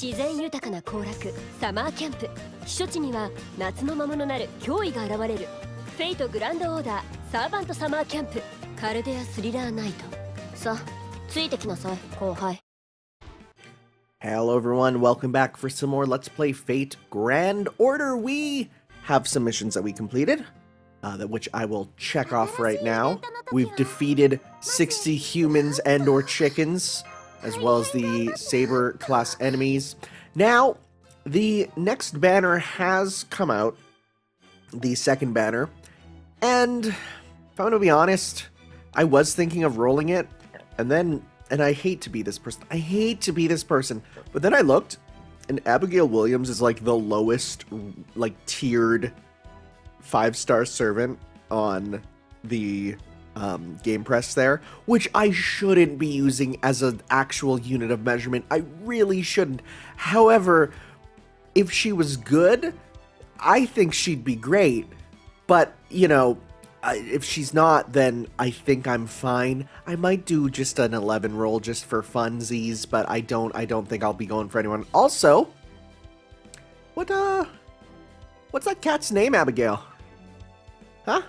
自然豊かな行楽サマーキャンプ避暑地には夏の魔物なる脅威が現れるフェイトグランドオーダーサーバントサマーキャンプカルデアスリラーナイトさあついてきなさい後輩 Hello everyone, welcome back for some more Let's Play Fate Grand Order. We have some missions that we completed, uh, that which I will check off right now. We've defeated 60 humans and or chickens, as well as the Saber class enemies. Now, the next banner has come out, the second banner, and if I'm going to be honest, I was thinking of rolling it, and then, and I hate to be this person, I hate to be this person, but then I looked, and Abigail Williams is like the lowest, like tiered five star servant on the um, game press there, which I shouldn't be using as an actual unit of measurement. I really shouldn't. However, if she was good, I think she'd be great. But, you know, if she's not, then I think I'm fine. I might do just an 11 roll just for funsies, but I don't I don't think I'll be going for anyone. Also, what uh what's that cat's name, Abigail? Huh?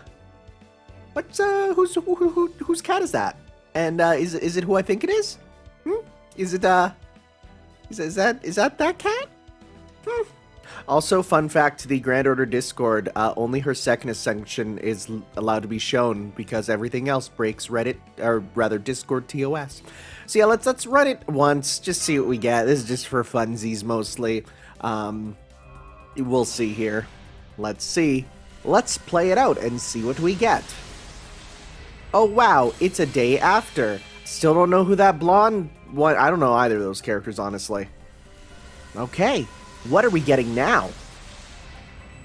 What's uh who's who, who, who whose cat is that? And uh is is it who I think it is? Hmm? Is it uh is, is that is that that cat? Hmm. Also, fun fact: to the Grand Order Discord, uh, only her second ascension is allowed to be shown because everything else breaks Reddit, or rather Discord TOS. So yeah, let's let's run it once, just see what we get. This is just for funsies mostly. Um, we'll see here. Let's see. Let's play it out and see what we get. Oh wow, it's a day after. Still don't know who that blonde one. I don't know either of those characters, honestly. Okay, what are we getting now?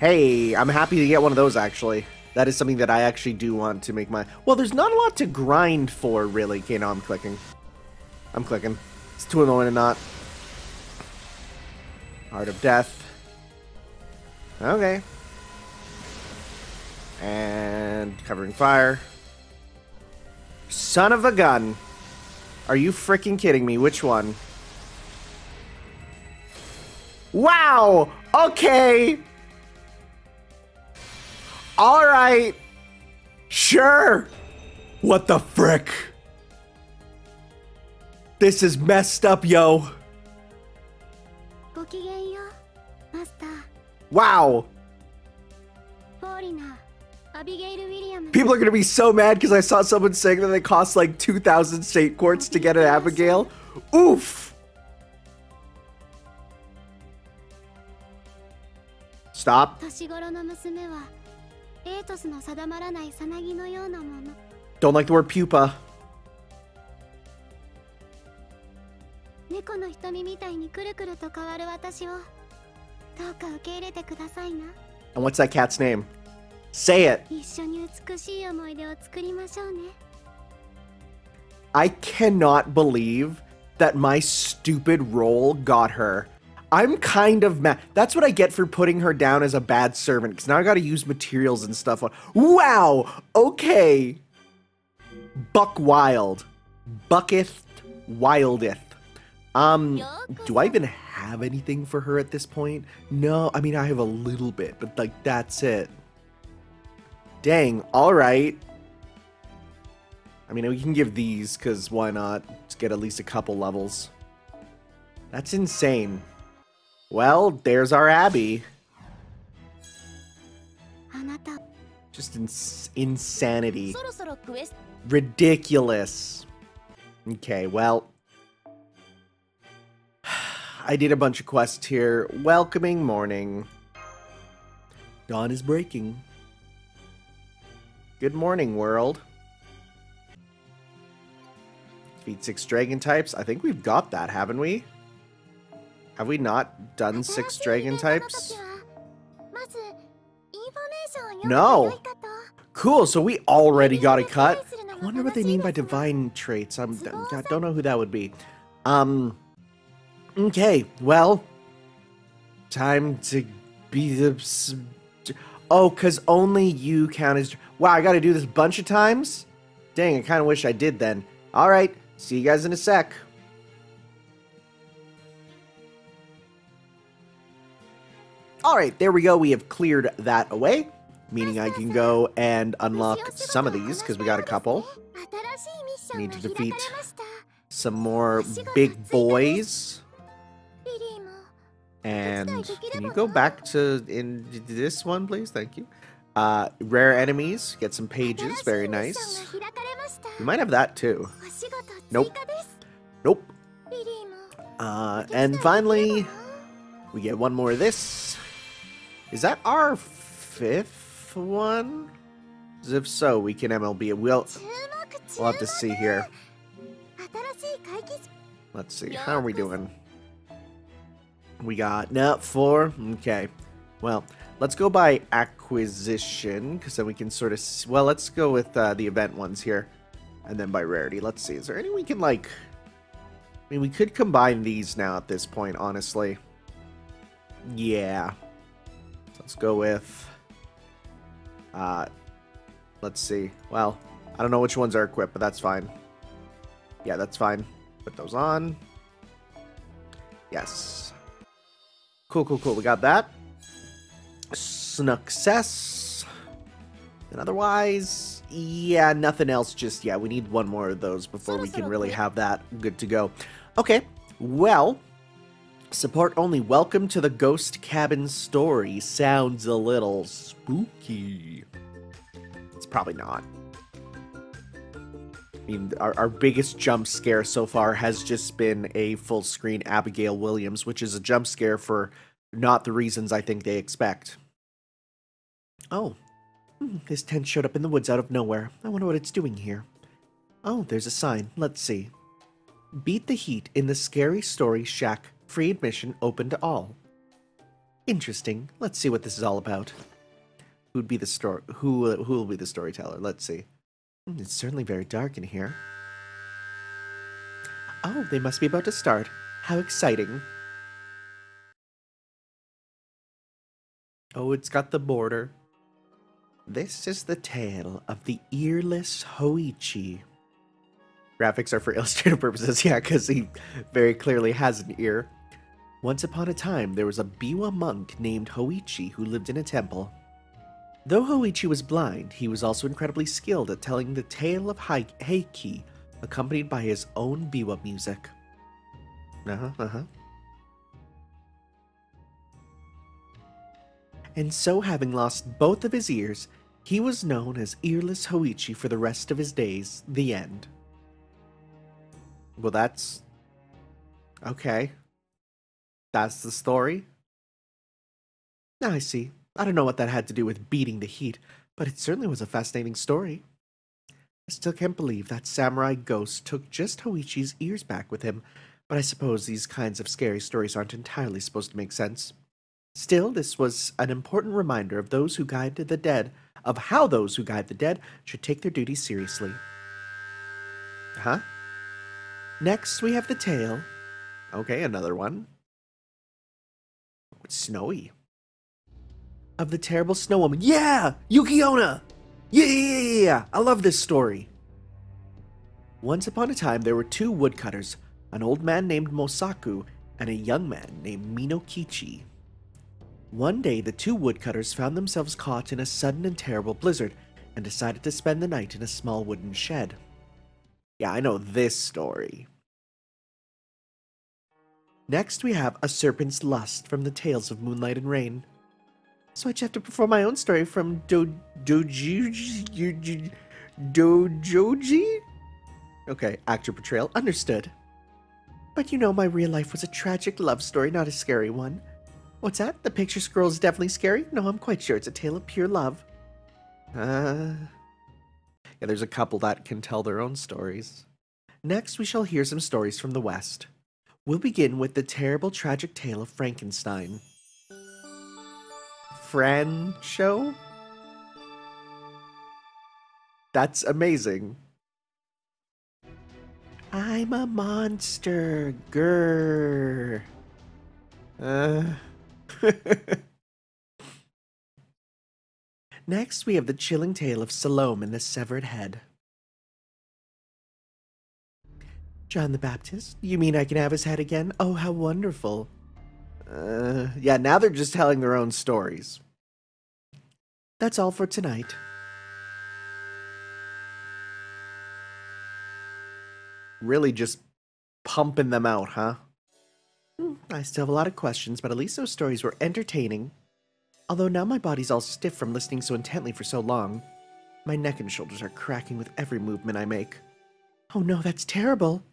Hey, I'm happy to get one of those actually. That is something that I actually do want to make my. Well, there's not a lot to grind for, really. Okay, now I'm clicking. I'm clicking. It's too annoying not. Heart of Death. Okay. And covering fire. Son of a gun. Are you freaking kidding me? Which one? Wow! Okay! Alright! Sure! What the frick? This is messed up, yo! Wow! People are going to be so mad because I saw someone saying that they cost like 2,000 Saint Quartz to get an Abigail. Oof. Stop. Don't like the word pupa. And what's that cat's name? Say it. I cannot believe that my stupid roll got her. I'm kind of mad. That's what I get for putting her down as a bad servant, because now I gotta use materials and stuff. Wow! Okay. Buck Wild. Bucketh Wildeth. Um, do I even have anything for her at this point? No, I mean, I have a little bit, but like, that's it. Dang, alright. I mean, we can give these, because why not? Let's get at least a couple levels. That's insane. Well, there's our Abby. Just ins insanity. Ridiculous. Okay, well. I did a bunch of quests here. Welcoming morning. Dawn is breaking. Good morning, world. Feed six dragon types. I think we've got that, haven't we? Have we not done six dragon types? No. Cool, so we already got a cut. I wonder what they mean by divine traits. I'm, I don't know who that would be. Um, okay, well, time to be the Oh, because only you count as. Wow, I got to do this a bunch of times? Dang, I kind of wish I did then. All right, see you guys in a sec. All right, there we go. We have cleared that away, meaning I can go and unlock some of these because we got a couple. Need to defeat some more big boys. And can you go back to in this one, please? Thank you. Uh, rare enemies. Get some pages. Very nice. We might have that too. Nope. Nope. Uh, and finally, we get one more of this. Is that our fifth one? If so, we can MLB it. We'll, we'll have to see here. Let's see. How are we doing? We got no four. Okay. Well, let's go by acquisition because then we can sort of. Well, let's go with uh, the event ones here, and then by rarity. Let's see. Is there any we can like? I mean, we could combine these now at this point, honestly. Yeah. Let's go with. Uh, let's see. Well, I don't know which ones are equipped, but that's fine. Yeah, that's fine. Put those on. Yes. Cool, cool, cool. We got that. Success. And otherwise, yeah, nothing else just yet. We need one more of those before we can really have that good to go. Okay, well, support only. Welcome to the Ghost Cabin story. Sounds a little spooky. It's probably not. I mean, our, our biggest jump scare so far has just been a full screen Abigail Williams, which is a jump scare for not the reasons I think they expect. Oh, hmm, this tent showed up in the woods out of nowhere. I wonder what it's doing here. Oh, there's a sign. Let's see. Beat the heat in the Scary Story Shack. Free admission open to all. Interesting. Let's see what this is all about. Who'd be the story? Who who will be the storyteller? Let's see. Hmm, It's certainly very dark in here. Oh, they must be about to start. How exciting. Oh, it's got the border. This is the tale of the earless Hoichi. Graphics are for illustrative purposes, yeah, because he very clearly has an ear. Once upon a time, there was a Biwa monk named Hoichi who lived in a temple. Though Hoichi was blind, he was also incredibly skilled at telling the tale of Hai- Heike, accompanied by his own Biwa music. Uh huh, uh huh. And so, having lost both of his ears, he was known as Earless Hoichi for the rest of his days. The end. Well, that's. Okay. That's the story? Now I see. I don't know what that had to do with beating the heat, but it certainly was a fascinating story. I still can't believe that samurai ghost took just Hoichi's ears back with him, but I suppose these kinds of scary stories aren't entirely supposed to make sense. Still, this was an important reminder of those who guide the dead, of how those who guide the dead should take their duties seriously. Huh? Next, we have the tale. Okay, another one. It's snowy. Of the terrible snow woman. Yeah! Yuki-onna! Yeah, yeah, yeah, yeah! I love this story. Once upon a time, there were two woodcutters an old man named Mosaku and a young man named Minokichi. One day, the two woodcutters found themselves caught in a sudden and terrible blizzard and decided to spend the night in a small wooden shed. Yeah, I know this story. Next, we have A Serpent's Lust from the Tales of Moonlight and Rain. So I just have to perform my own story from Do Dojuji Dojoji? Okay, actor portrayal, understood. But you know, my real life was a tragic love story, not a scary one. What's that? The picture scroll is definitely scary? No, I'm quite sure it's a tale of pure love. Uh. Yeah, there's a couple that can tell their own stories. Next, we shall hear some stories from the West. We'll begin with the terrible tragic tale of Frankenstein. Francho? That's amazing. I'm a monster, grr. Uh. Next, we have the chilling tale of Salome and the severed head. John the Baptist? You mean I can have his head again? Oh, how wonderful. Uh, yeah, now they're just telling their own stories. That's all for tonight. Really just pumping them out, huh? I still have a lot of questions, but at least those stories were entertaining. Although now my body's all stiff from listening so intently for so long. My neck and shoulders are cracking with every movement I make. Oh no, that's terrible.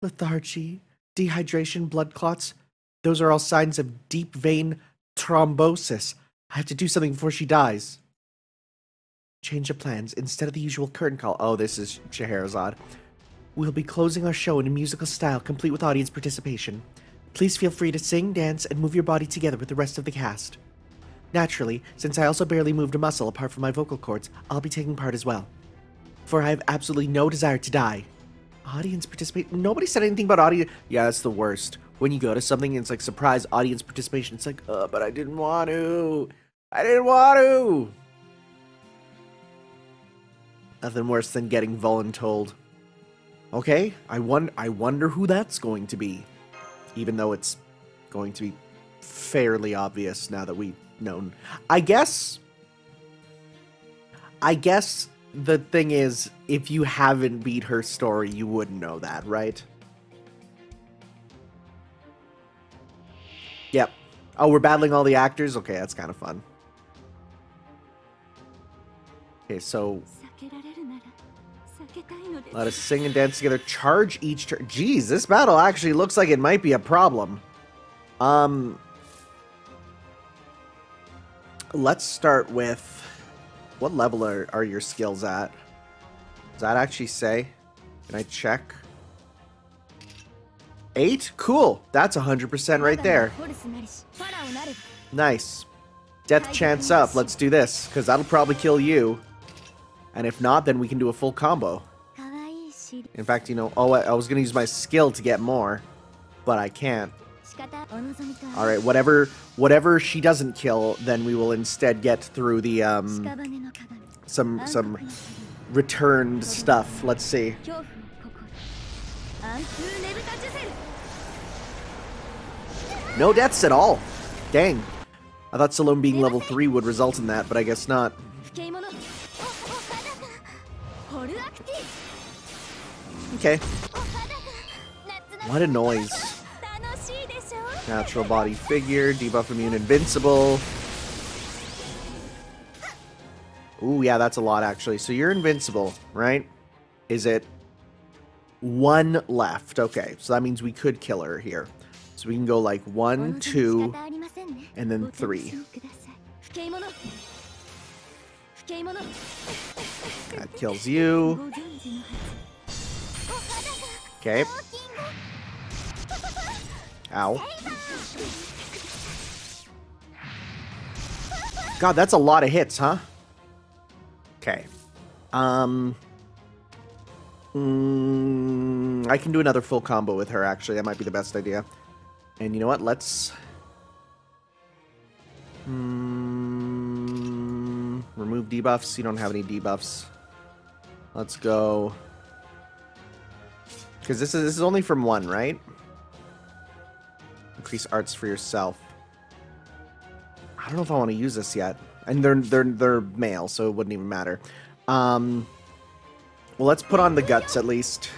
Lethargy, dehydration, blood clots. Those are all signs of deep vein thrombosis. I have to do something before she dies. Change of plans. Instead of the usual curtain call. Oh, this is Scheherazade. We'll be closing our show in a musical style, complete with audience participation. Please feel free to sing, dance, and move your body together with the rest of the cast. Naturally, since I also barely moved a muscle apart from my vocal cords, I'll be taking part as well. For I have absolutely no desire to die. Audience participate. Nobody said anything about audience. Yeah, that's the worst. When you go to something and it's like surprise audience participation, it's like, uh, but I didn't want to. I didn't want to. Nothing worse than getting voluntold. Okay, I won- I wonder who that's going to be. Even though it's going to be fairly obvious now that we've known. I guess I guess the thing is if you haven't beat her story, you wouldn't know that, right? Yep. Oh, we're battling all the actors? Okay, that's kind of fun. Okay, so let us sing and dance together. Charge each turn. Jeez, this battle actually looks like it might be a problem. Um, let's start with what level are, are your skills at? Does that actually say? Can I check? Eight? Cool. That's 100% right there. Nice. Death chance up. Let's do this, because that'll probably kill you. And if not, then we can do a full combo. In fact, you know, oh, I, was going to use my skill to get more, but I can't. All right, whatever whatever she doesn't kill, then we will instead get through the um some some returned stuff. Let's see. No deaths at all. Dang. I thought Salome being level 3 would result in that, but I guess not. Okay. What a noise. Natural body figure, debuff immune invincible. Ooh, yeah, that's a lot actually. So you're invincible, right? Is it one left? Okay, so that means we could kill her here. So we can go like one, two, and then three. That kills you. Okay. Ow. God, that's a lot of hits, huh? Okay. Um... Mm, I can do another full combo with her, actually. That might be the best idea. And you know what? Let's... Mm, remove debuffs. You don't have any debuffs. Let's go... Because this is this is only from one, right? Increase arts for yourself. I don't know if I want to use this yet. And they're they're they're male, so it wouldn't even matter. Um, well, let's put on the guts at least,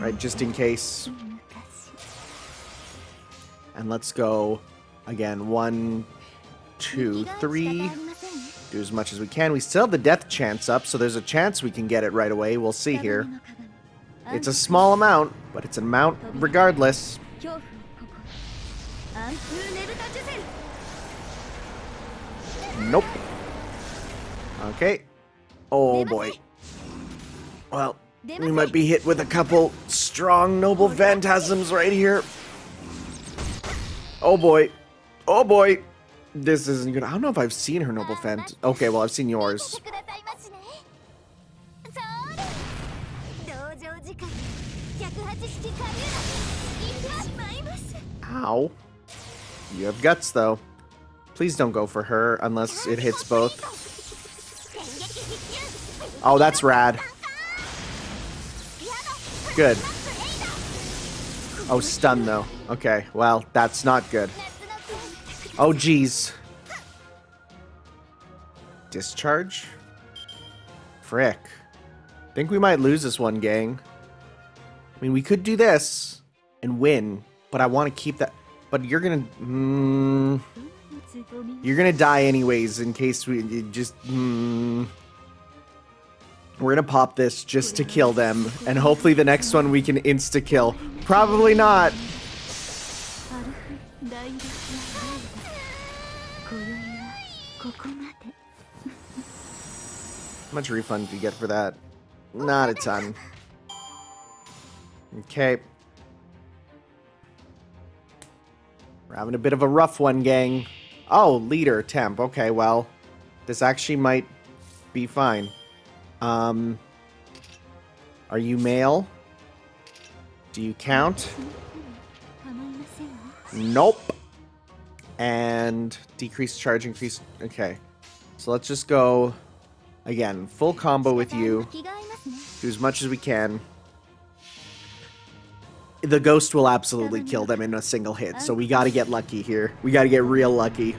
right? Just in case. And let's go again. One, two, three. Do as much as we can. We still have the death chance up, so there's a chance we can get it right away. We'll see here. It's a small amount, but it's an amount regardless. Nope. Okay. Oh boy. Well, we might be hit with a couple strong noble phantasms right here. Oh boy. Oh boy. This isn't good. I don't know if I've seen her noble phant- Okay, well I've seen yours. Ow. You have guts, though. Please don't go for her unless it hits both. Oh, that's rad. Good. Oh, stun, though. Okay, well, that's not good. Oh, jeez. Discharge? Frick. Think we might lose this one, gang. I mean, we could do this and win, but I want to keep that. But you're gonna, mm, you're gonna die anyways. In case we just, mm, we're gonna pop this just to kill them, and hopefully the next one we can insta kill. Probably not. How much refund do you get for that? Not a ton. Okay. We're having a bit of a rough one, gang. Oh, leader temp. Okay, well, this actually might be fine. Um, are you male? Do you count? Nope. And decrease charge, increase. Okay. So let's just go again, full combo with you. Do as much as we can the ghost will absolutely kill them in a single hit, so we gotta get lucky here. We gotta get real lucky.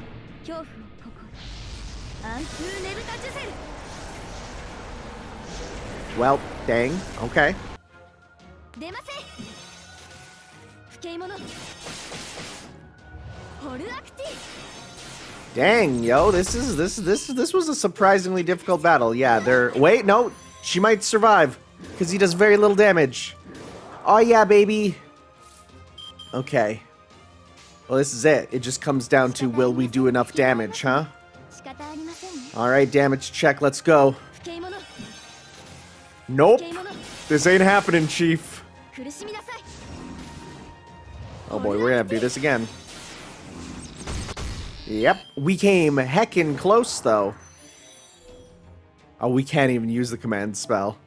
Well, dang. Okay. Dang, yo, this is this this this was a surprisingly difficult battle. Yeah, they're wait, no, she might survive because he does very little damage. Oh, yeah, baby. Okay. Well, this is it. It just comes down to will we do enough damage, huh? Alright, damage check. Let's go. Nope. This ain't happening, Chief. Oh boy, we're gonna have to do this again. Yep, we came heckin' close, though. Oh, we can't even use the command spell.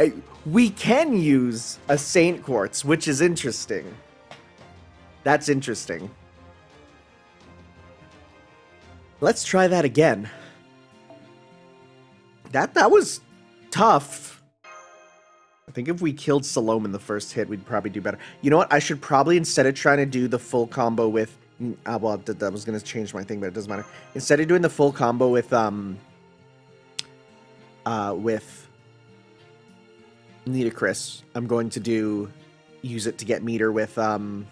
Hey, we can use a Saint Quartz, which is interesting. That's interesting. Let's try that again. That that was tough. I think if we killed Salome in the first hit, we'd probably do better. You know what? I should probably, instead of trying to do the full combo with... mm, Uh, well, that was going to change my thing, but it doesn't matter. Instead of doing the full combo with, um... Uh, with... Ludicrous, I'm going to do use it to get meter with um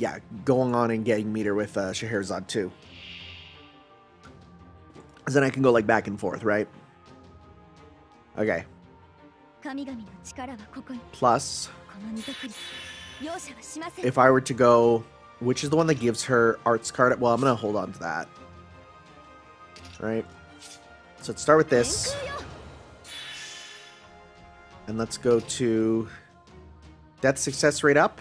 yeah, going on and getting meter with uh, Scheherazade too. Cause then I can go like back and forth, right? Okay. Plus, if I were to go, which is the one that gives her arts card? Well, I'm gonna hold on to that. Right. So let's start with this. And let's go to death success rate up.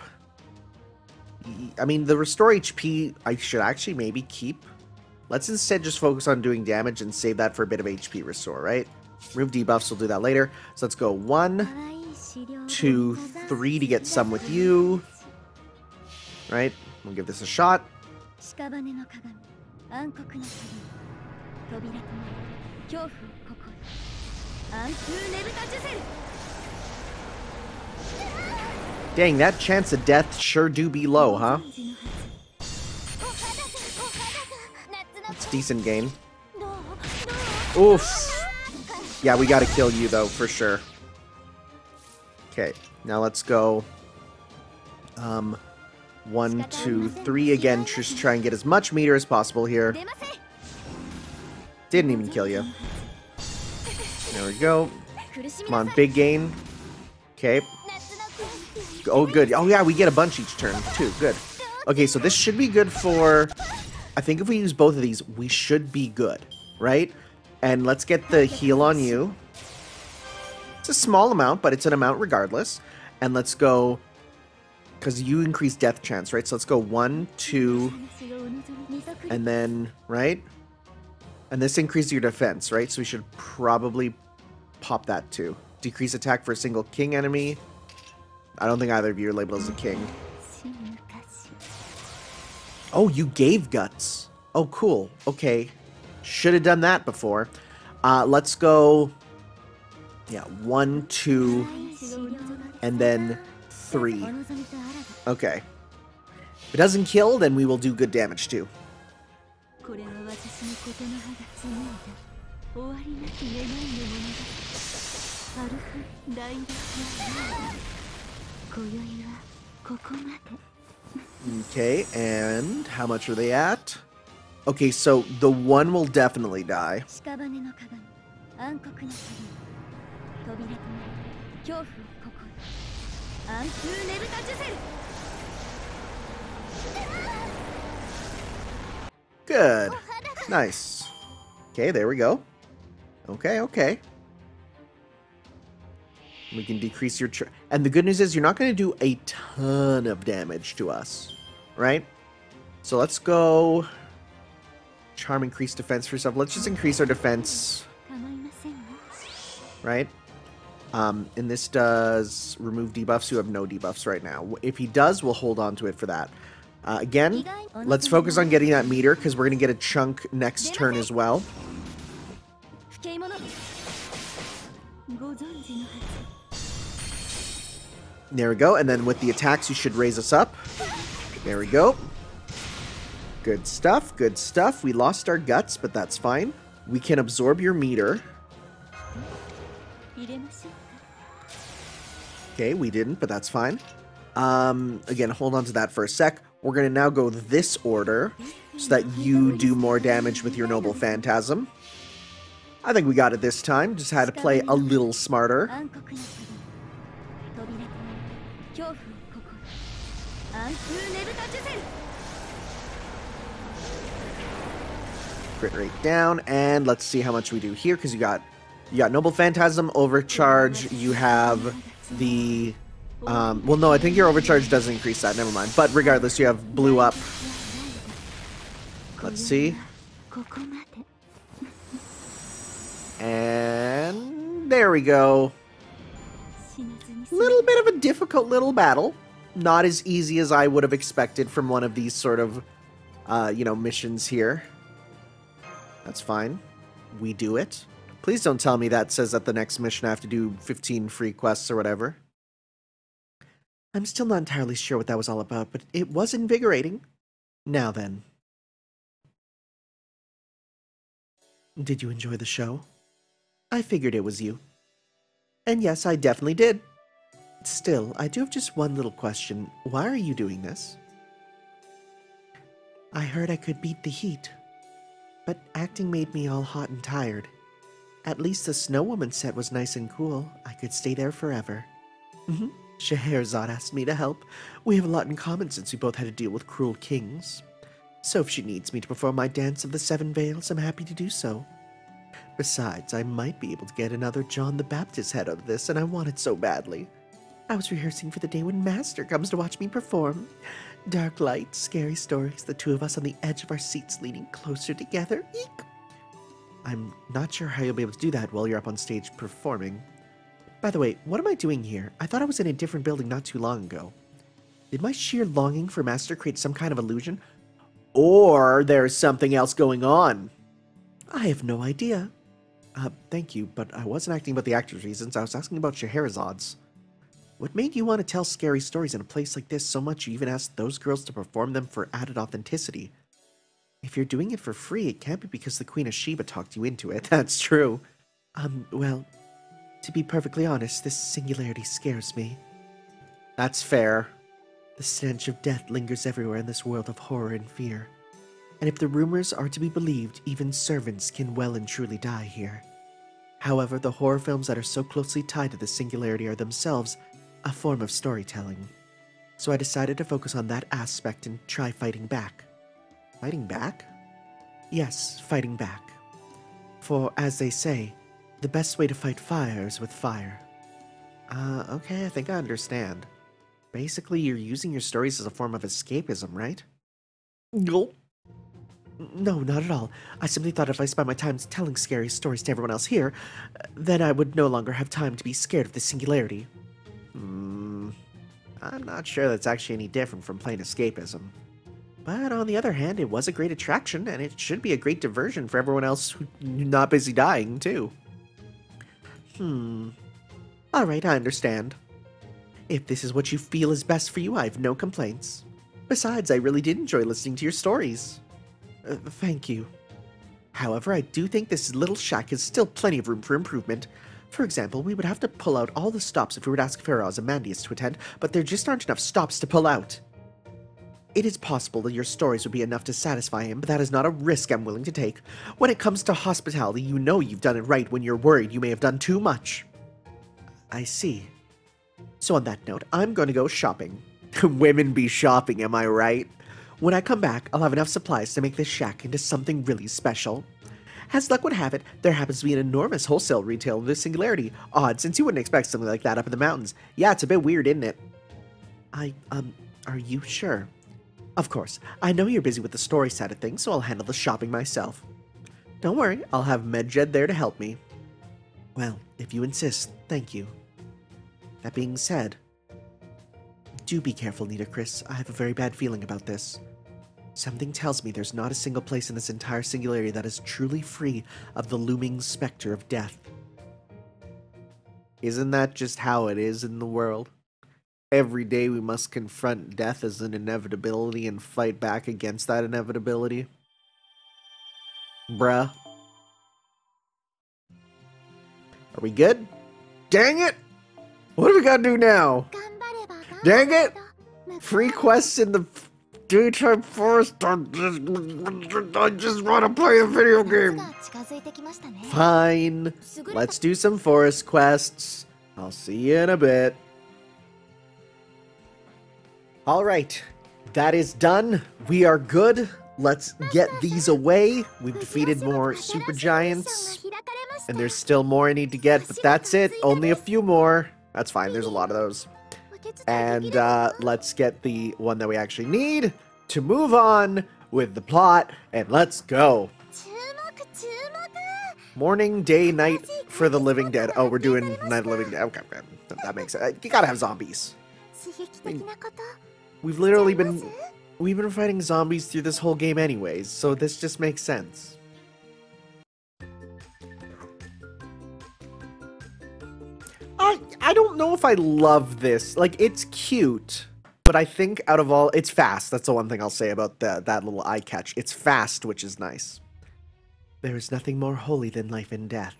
I mean, the restore HP, I should actually maybe keep. Let's instead just focus on doing damage and save that for a bit of HP restore, right? Remove debuffs, we'll do that later. So let's go one, two, three to get some with you. Right? We'll give this a shot. Dang, that chance of death sure do be low, huh? It's decent game. Oof. Yeah, we gotta kill you, though, for sure. Okay, now let's go... Um... One, two, three again. Just try and get as much meter as possible here. Didn't even kill you. There we go. Come on, big gain. Okay, Oh, good. Oh, yeah, we get a bunch each turn, too. Good. Okay, so this should be good for... I think if we use both of these, we should be good, right? And let's get the heal on you. It's a small amount, but it's an amount regardless. And let's go... Because you increase death chance, right? So let's go one, two, and then, right? And this increases your defense, right? So we should probably pop that too. Decrease attack for a single king enemy. I don't think either of you are labeled as a king. Oh, you gave guts. Oh, cool. Okay. Should have done that before. Uh, let's go... Yeah, one, two, and then three. Okay. If it doesn't kill, then we will do good damage too. Okay, and how much are they at? Okay, so the one will definitely die. Good. Nice. Okay, there we go. Okay, okay. We can decrease your... And the good news is you're not going to do a ton of damage to us, right? So let's go... Charm increase defense for yourself. Let's just increase our defense. Right? Um, and this does remove debuffs who have no debuffs right now. If he does, we'll hold on to it for that. Uh, again, let's focus on getting that meter because we're going to get a chunk next turn as well. There we go. And then with the attacks, you should raise us up. There we go. Good stuff. Good stuff. We lost our guts, but that's fine. We can absorb your meter. Okay, we didn't, but that's fine. Um, again, hold on to that for a sec. We're going to now go this order so that you do more damage with your Noble Phantasm. I think we got it this time. Just had to play a little smarter. 暗黒な鏡扉となり恐怖をここへアンフーネブタジュセル Crit rate down, and let's see how much we do here, because you got you got Noble Phantasm, Overcharge, you have the um, well no, I think your overcharge doesn't increase that, never mind. But regardless, you have blue up. Let's see. ここまで And there we go. little bit of a difficult little battle. Not as easy as I would have expected from one of these sort of, uh, you know, missions here. That's fine. We do it. Please don't tell me that says that the next mission I have to do 15 free quests or whatever. I'm still not entirely sure what that was all about, but it was invigorating. Now then. Did you enjoy the show? I figured it was you. And yes, I definitely did. Still, I do have just one little question. Why are you doing this? I heard I could beat the heat. But acting made me all hot and tired. At least the Snow Woman set was nice and cool. I could stay there forever. Mm-hmm. Scheherazade asked me to help. We have a lot in common since we both had to deal with cruel kings. So if she needs me to perform my dance of the Seven Veils, I'm happy to do so. Besides, I might be able to get another John the Baptist head out of this, and I want it so badly. I was rehearsing for the day when Master comes to watch me perform. Dark light, scary stories, the two of us on the edge of our seats leaning closer together. Eek! I'm not sure how you'll be able to do that while you're up on stage performing. By the way, what am I doing here? I thought I was in a different building not too long ago. Did my sheer longing for Master create some kind of illusion? Or there's something else going on? I have no idea. Uh, thank you, but I wasn't acting about the actor's reasons. I was asking about Scheherazade's. What made you want to tell scary stories in a place like this so much you even asked those girls to perform them for added authenticity? If you're doing it for free, it can't be because the Queen of Sheba talked you into it. That's true. Um, well, to be perfectly honest, this singularity scares me. That's fair. The stench of death lingers everywhere in this world of horror and fear. And if the rumors are to be believed, even servants can well and truly die here. However, the horror films that are so closely tied to the singularity are themselves a form of storytelling. So I decided to focus on that aspect and try fighting back. Fighting back? Yes, fighting back. For, as they say, the best way to fight fire is with fire. Uh, okay, I think I understand. Basically, you're using your stories as a form of escapism, right? No. No, not at all. I simply thought if I spent my time telling scary stories to everyone else here, then I would no longer have time to be scared of the singularity. Hmm. I'm not sure that's actually any different from plain escapism. But on the other hand, it was a great attraction, and it should be a great diversion for everyone else who's not busy dying, too. Hmm. Alright, I understand. If this is what you feel is best for you, I have no complaints. Besides, I really did enjoy listening to your stories. Uh, thank you. However, I do think this little shack has still plenty of room for improvement. For example, we would have to pull out all the stops if we were to ask Pharaoh Ozymandias to attend, but there just aren't enough stops to pull out. It is possible that your stories would be enough to satisfy him, but that is not a risk I'm willing to take. When it comes to hospitality, you know you've done it right when you're worried you may have done too much. I see. So on that note, I'm going to go shopping. Women be shopping, am I right? When I come back, I'll have enough supplies to make this shack into something really special. As luck would have it, there happens to be an enormous wholesale retail of the Singularity. Odd, since you wouldn't expect something like that up in the mountains. Yeah, it's a bit weird, isn't it? I, um, are you sure? Of course, I know you're busy with the story side of things, so I'll handle the shopping myself. Don't worry, I'll have Medjed there to help me. Well, if you insist, thank you. That being said, do be careful, Nitocris. I have a very bad feeling about this. Something tells me there's not a single place in this entire singularity that is truly free of the looming specter of death. Isn't that just how it is in the world? Every day we must confront death as an inevitability and fight back against that inevitability. Bruh. Are we good? Dang it! What do we gotta do now? Dang it! Free quests in the daytime forest. I just, I just want to play a video game. Fine. Let's do some forest quests. I'll see you in a bit. All right. That is done. We are good. Let's get these away. We've defeated more super giants. And there's still more I need to get, but that's it. Only a few more. That's fine. There's a lot of those. And uh, let's get the one that we actually need to move on with the plot. And let's go. Morning, day, night for the living dead. Oh, we're doing Night of the Living Dead. Okay, okay. that makes sense. You gotta have zombies. I mean, we've literally been we've been fighting zombies through this whole game anyways, so this just makes sense. I don't know if I love this. Like it's cute, but I think out of all it's fast. That's the one thing I'll say about that that little eye catch. It's fast, which is nice. There is nothing more holy than life and death.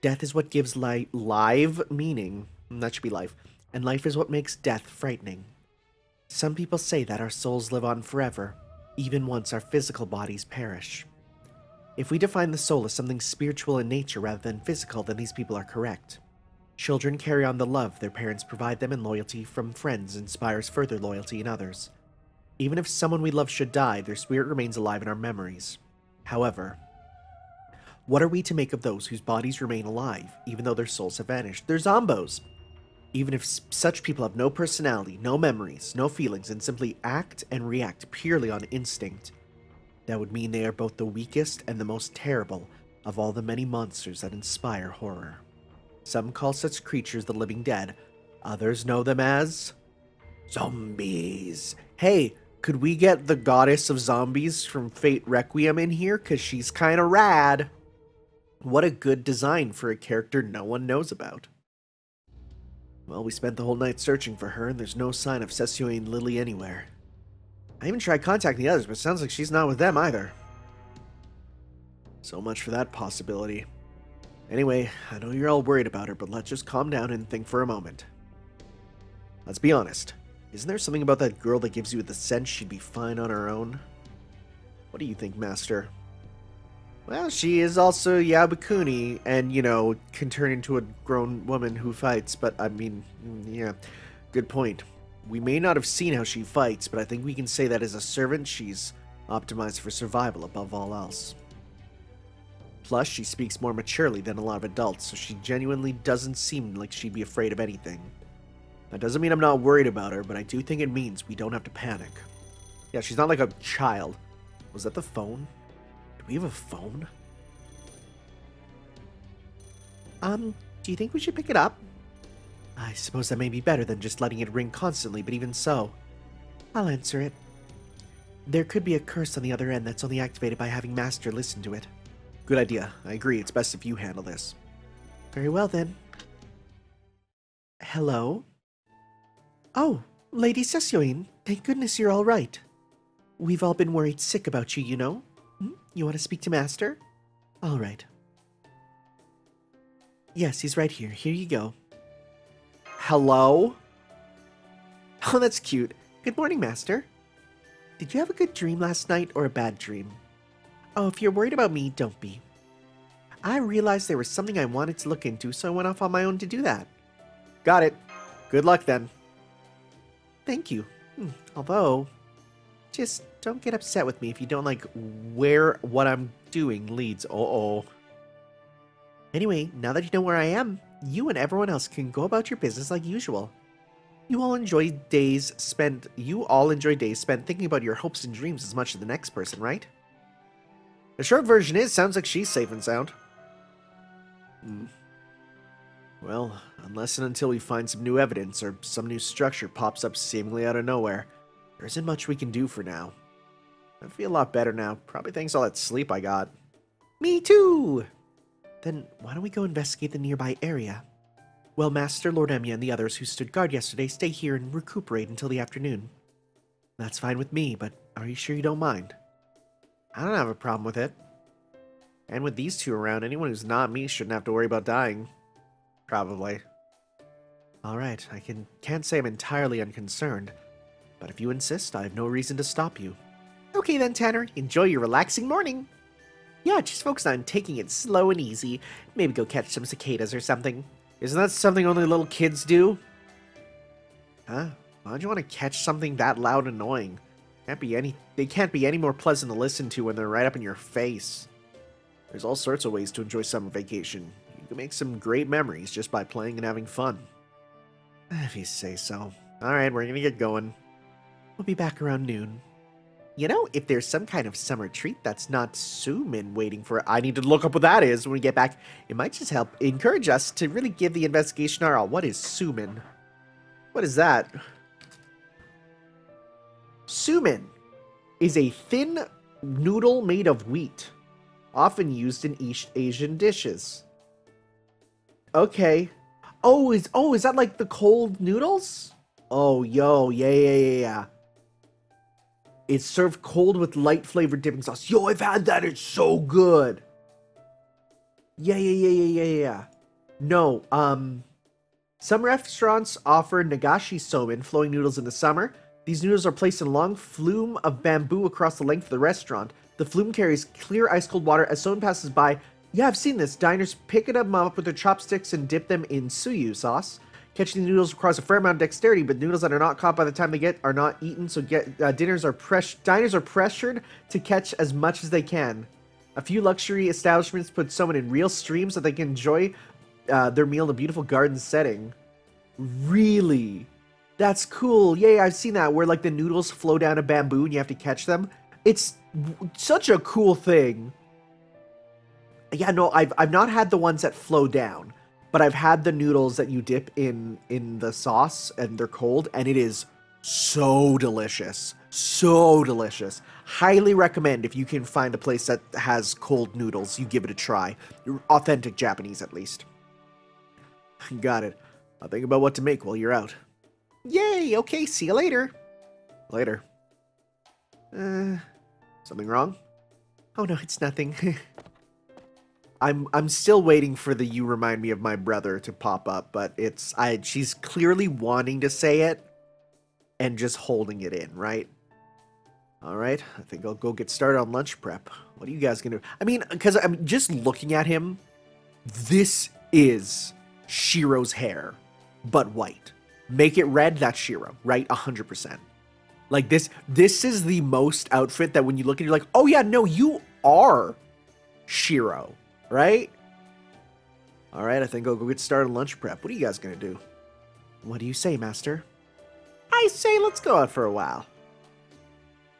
Death is what gives li- live meaning. Mm, that should be life. And life is what makes death frightening. Some people say that our souls live on forever, even once our physical bodies perish. If we define the soul as something spiritual in nature rather than physical, then these people are correct. Children carry on the love their parents provide them, and loyalty from friends inspires further loyalty in others. Even if someone we love should die, their spirit remains alive in our memories. However, what are we to make of those whose bodies remain alive, even though their souls have vanished? They're zombos. Even if such people have no personality, no memories, no feelings, and simply act and react purely on instinct, that would mean they are both the weakest and the most terrible of all the many monsters that inspire horror. Some call such creatures the living dead, others know them as zombies. Hey, could we get the goddess of zombies from Fate Requiem in here? Because she's kind of rad. What a good design for a character no one knows about. Well, we spent the whole night searching for her, and there's no sign of Sesue and Lily anywhere. I even tried contacting the others, but it sounds like she's not with them either. So much for that possibility. Anyway, I know you're all worried about her, but let's just calm down and think for a moment. Let's be honest. Isn't there something about that girl that gives you the sense she'd be fine on her own? What do you think, Master? Well, she is also Yabukuni, and, you know, can turn into a grown woman who fights, but I mean, yeah, good point. We may not have seen how she fights, but I think we can say that as a servant, she's optimized for survival above all else. Plus, she speaks more maturely than a lot of adults, so she genuinely doesn't seem like she'd be afraid of anything. That doesn't mean I'm not worried about her, but I do think it means we don't have to panic. Yeah, she's not like a child. Was that the phone? Do we have a phone? Um, do you think we should pick it up? I suppose that may be better than just letting it ring constantly, but even so, I'll answer it. There could be a curse on the other end that's only activated by having Master listen to it. Good idea. I agree. It's best if you handle this. Very well then. Hello? Oh, Lady Sesioin, thank goodness you're all right. We've all been worried sick about you, you know. Hmm? You want to speak to Master? All right. Yes, he's right here. Here you go. Hello? Oh, that's cute. Good morning, Master. Did you have a good dream last night or a bad dream? Oh, if you're worried about me, don't be. I realized there was something I wanted to look into, so I went off on my own to do that. Got it. Good luck then. Thank you. Hmm, Although, just don't get upset with me if you don't like where what I'm doing leads. Uh oh. Anyway, now that you know where I am, you and everyone else can go about your business like usual. You all enjoy days spent you all enjoy days spent thinking about your hopes and dreams as much as the next person, right? The short version is sounds like she's safe and sound. Hmm. Well, unless and until we find some new evidence or some new structure pops up seemingly out of nowhere, there isn't much we can do for now. I feel a lot better now, probably thanks to all that sleep I got. Me too! Then why don't we go investigate the nearby area? Well, Master, Lord Emiya, and the others who stood guard yesterday stay here and recuperate until the afternoon. That's fine with me, but are you sure you don't mind? I don't have a problem with it. And with these two around, anyone who's not me shouldn't have to worry about dying. Probably. Alright, I can, can't say I'm entirely unconcerned, but if you insist, I have no reason to stop you. Okay then, Tanner, enjoy your relaxing morning. Yeah, just focus on taking it slow and easy. Maybe go catch some cicadas or something. Isn't that something only little kids do? Huh? Why'd you want to catch something that loud and annoying? Can't be any they can't be any more pleasant to listen to when they're right up in your face. There's all sorts of ways to enjoy summer vacation. You can make some great memories just by playing and having fun. If you say so. Alright, we're gonna get going. We'll be back around noon. You know, if there's some kind of summer treat that's not somen waiting for, I need to look up what that is when we get back. It might just help encourage us to really give the investigation our all. What is somen? What is that? Somen is a thin noodle made of wheat, often used in East Asian dishes. Okay. Oh, is oh is that like the cold noodles? Oh, yo, yeah, yeah, yeah, yeah. It's served cold with light flavored dipping sauce. Yo, I've had that. It's so good. Yeah, yeah, yeah, yeah, yeah, yeah. No, um, some restaurants offer nagashi somen, flowing noodles in the summer. These noodles are placed in a long flume of bamboo across the length of the restaurant. The flume carries clear ice cold water as someone passes by. Yeah, I've seen this. Diners pick it up up with their chopsticks and dip them in tsuyu sauce. Catching the noodles requires a fair amount of dexterity, but noodles that are not caught by the time they get are not eaten. So get uh, dinners are press diners are pressured to catch as much as they can. A few luxury establishments put somen in real streams so they can enjoy uh, their meal in a beautiful garden setting. Really? That's cool. Yay, I've seen that where like the noodles flow down a bamboo and you have to catch them. It's such a cool thing. Yeah, no, I've I've not had the ones that flow down, but I've had the noodles that you dip in in the sauce and they're cold and it is so delicious. So delicious. Highly recommend if you can find a place that has cold noodles, you give it a try. Authentic Japanese at least. Got it. I'll think about what to make while you're out. Yay, okay, see you later. Later. Uh, something wrong? Oh no, it's nothing. I'm I'm still waiting for the you remind me of my brother to pop up, but it's I she's clearly wanting to say it and just holding it in, right? All right, I think I'll go get started on lunch prep. What are you guys gonna do? I mean, because I'm just looking at him. This is Shiro's hair, but white. Make it red, that's Shiro, right? 100%. Like this this is the most outfit that when you look at it, you're like, oh yeah, no, you are Shiro, right? Alright, I think I'll go get started lunch prep. What are you guys gonna do? What do you say, Master? I say let's go out for a while.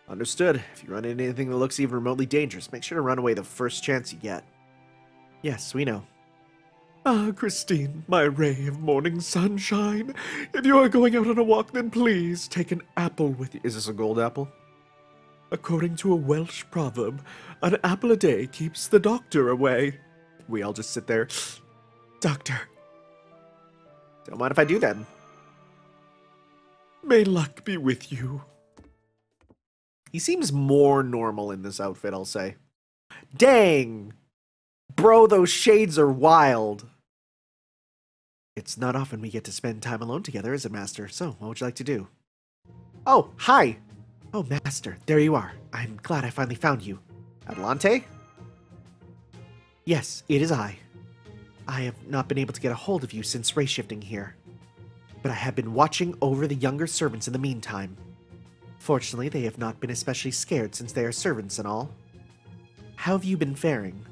Understood. If you run into anything that looks even remotely dangerous, make sure to run away the first chance you get. Yes, we know. Ah, Christine, my ray of morning sunshine. If you are going out on a walk, then please take an apple with you. Is this a gold apple? According to a Welsh proverb, an apple a day keeps the doctor away. We all just sit there. Doctor. Don't mind if I do then. May luck be with you. He seems more normal in this outfit, I'll say. Dang! Bro, those shades are wild. It's not often we get to spend time alone together, is it, Master? So, what would you like to do? Oh, hi! Oh, Master, there you are. I'm glad I finally found you. Atalante? Yes, it is I. I have not been able to get a hold of you since rayshifting here, but I have been watching over the younger servants in the meantime. Fortunately, they have not been especially scared since they are servants and all. How have you been faring?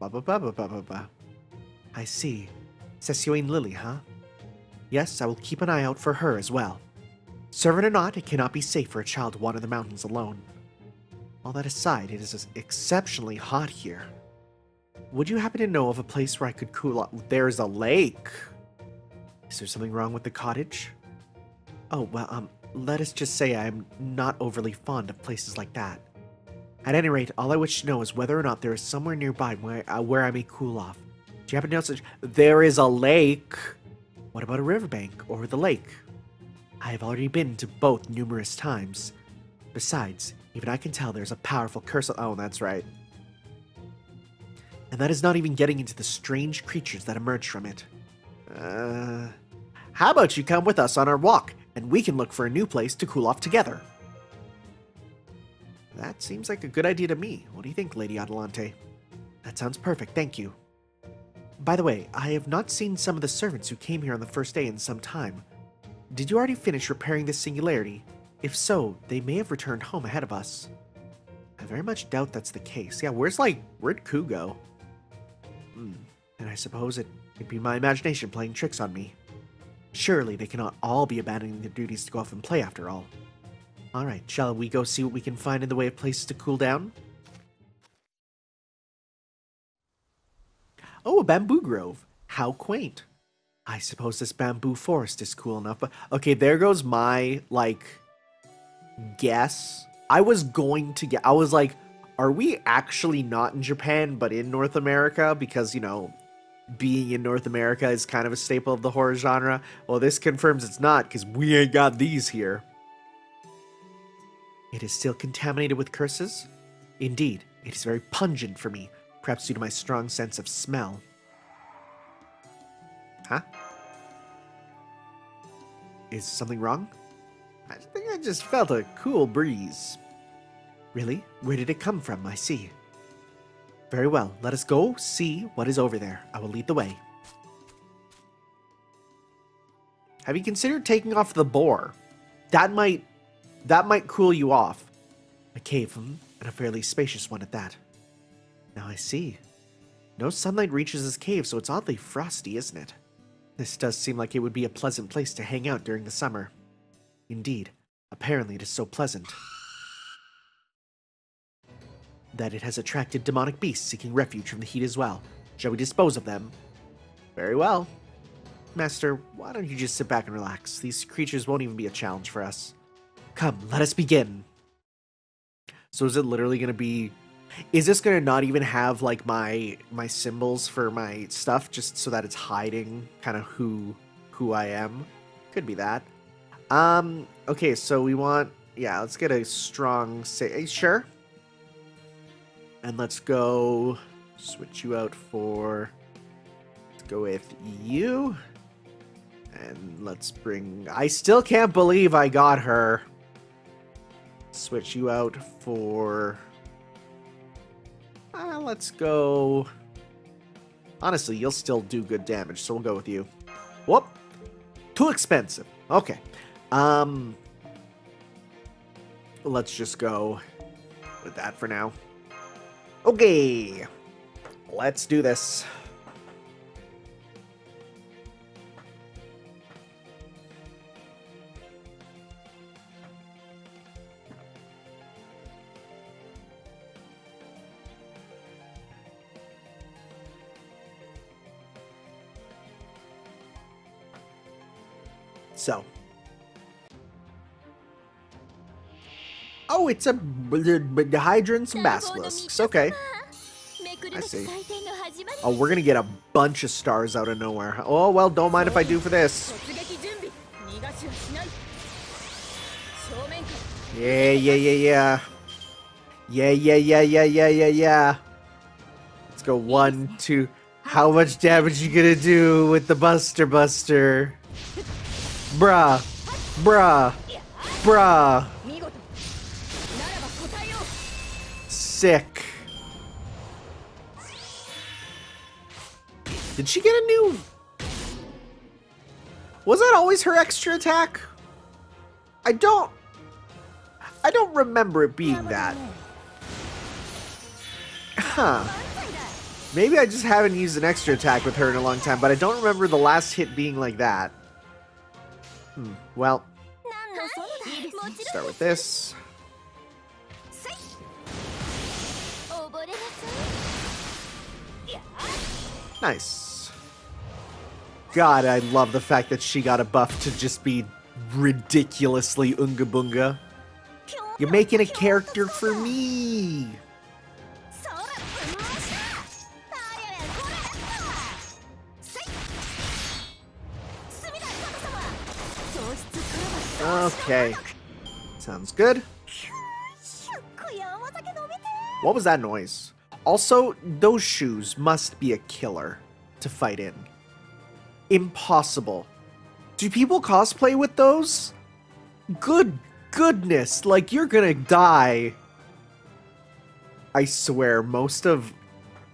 Ba ba ba ba ba ba ba. I see. Sessioine Lily, huh? Yes, I will keep an eye out for her as well. Servant or not, it cannot be safe for a child to wander the mountains alone. All that aside, it is exceptionally hot here. Would you happen to know of a place where I could cool off? There's a lake. Is there something wrong with the cottage? Oh, well, um, let us just say I'm not overly fond of places like that. At any rate, all I wish to know is whether or not there is somewhere nearby where, where I may cool off. Do you happen to know such? There is a lake. What about a riverbank or the lake? I have already been to both numerous times. Besides, even I can tell there's a powerful curse. Oh, that's right. And that is not even getting into the strange creatures that emerge from it. Uh, how about you come with us on our walk, and we can look for a new place to cool off together? That seems like a good idea to me. What do you think, Lady Atalante? That sounds perfect, thank you. By the way, I have not seen some of the servants who came here on the first day in some time. Did you already finish repairing this singularity? If so, they may have returned home ahead of us. I very much doubt that's the case. Yeah, where's like, where'd Ku go? Hmm, and I suppose it could be my imagination playing tricks on me. Surely they cannot all be abandoning their duties to go off and play after all. Alright, shall we go see what we can find in the way of places to cool down? Oh, a bamboo grove. How quaint. I suppose this bamboo forest is cool enough, but okay, there goes my, like, guess. I was going to get, I was like, are we actually not in Japan, but in North America? Because, you know, being in North America is kind of a staple of the horror genre. Well, this confirms it's not, because we ain't got these here. It is still contaminated with curses? Indeed, it is very pungent for me, perhaps due to my strong sense of smell. Huh? Is something wrong? I think I just felt a cool breeze. Really? Where did it come from? I see. Very well, let us go see what is over there. I will lead the way. Have you considered taking off the boar? That might that might cool you off. A cave, hmm, and a fairly spacious one at that. Now I see. No sunlight reaches this cave, so it's oddly frosty, isn't it? This does seem like it would be a pleasant place to hang out during the summer. Indeed, apparently it is so pleasant that it has attracted demonic beasts seeking refuge from the heat as well. Shall we dispose of them? Very well. Master, why don't you just sit back and relax? These creatures won't even be a challenge for us. Come, let us begin. So is it literally going to be is this to not even have like my my symbols for my stuff just so that it's hiding kind of who who I am? Could be that. Um okay, so we want yeah, let's get a strong say sure. And let's go switch you out for let's go with you. And let's bring I still can't believe I got her switch you out for... Uh, let's go... Honestly, you'll still do good damage, so we'll go with you. Whoop! Too expensive. Okay. Um... Let's just go with that for now. Okay. Let's do this. It's a the hydrants and basilisks. Okay. I see. Oh, we're gonna get a bunch of stars out of nowhere. Oh, well, don't mind if I do for this. Yeah, yeah, yeah, yeah. Yeah, yeah, yeah, yeah, yeah, yeah, yeah. Let's go one, two. How much damage you gonna do with the Buster Buster? Bruh. Bruh. Bruh. Sick. Did she get a new... Was that always her extra attack? I don't... I don't remember it being that. Huh. Maybe I just haven't used an extra attack with her in a long time, but I don't remember the last hit being like that. Hmm. Well, start with this. Nice. God, I love the fact that she got a buff to just be ridiculously unga bunga. You're making a character for me. Okay. Sounds good. What was that noise? Also, those shoes must be a killer to fight in. Impossible. Do people cosplay with those? Good goodness, like you're gonna die. I swear, most of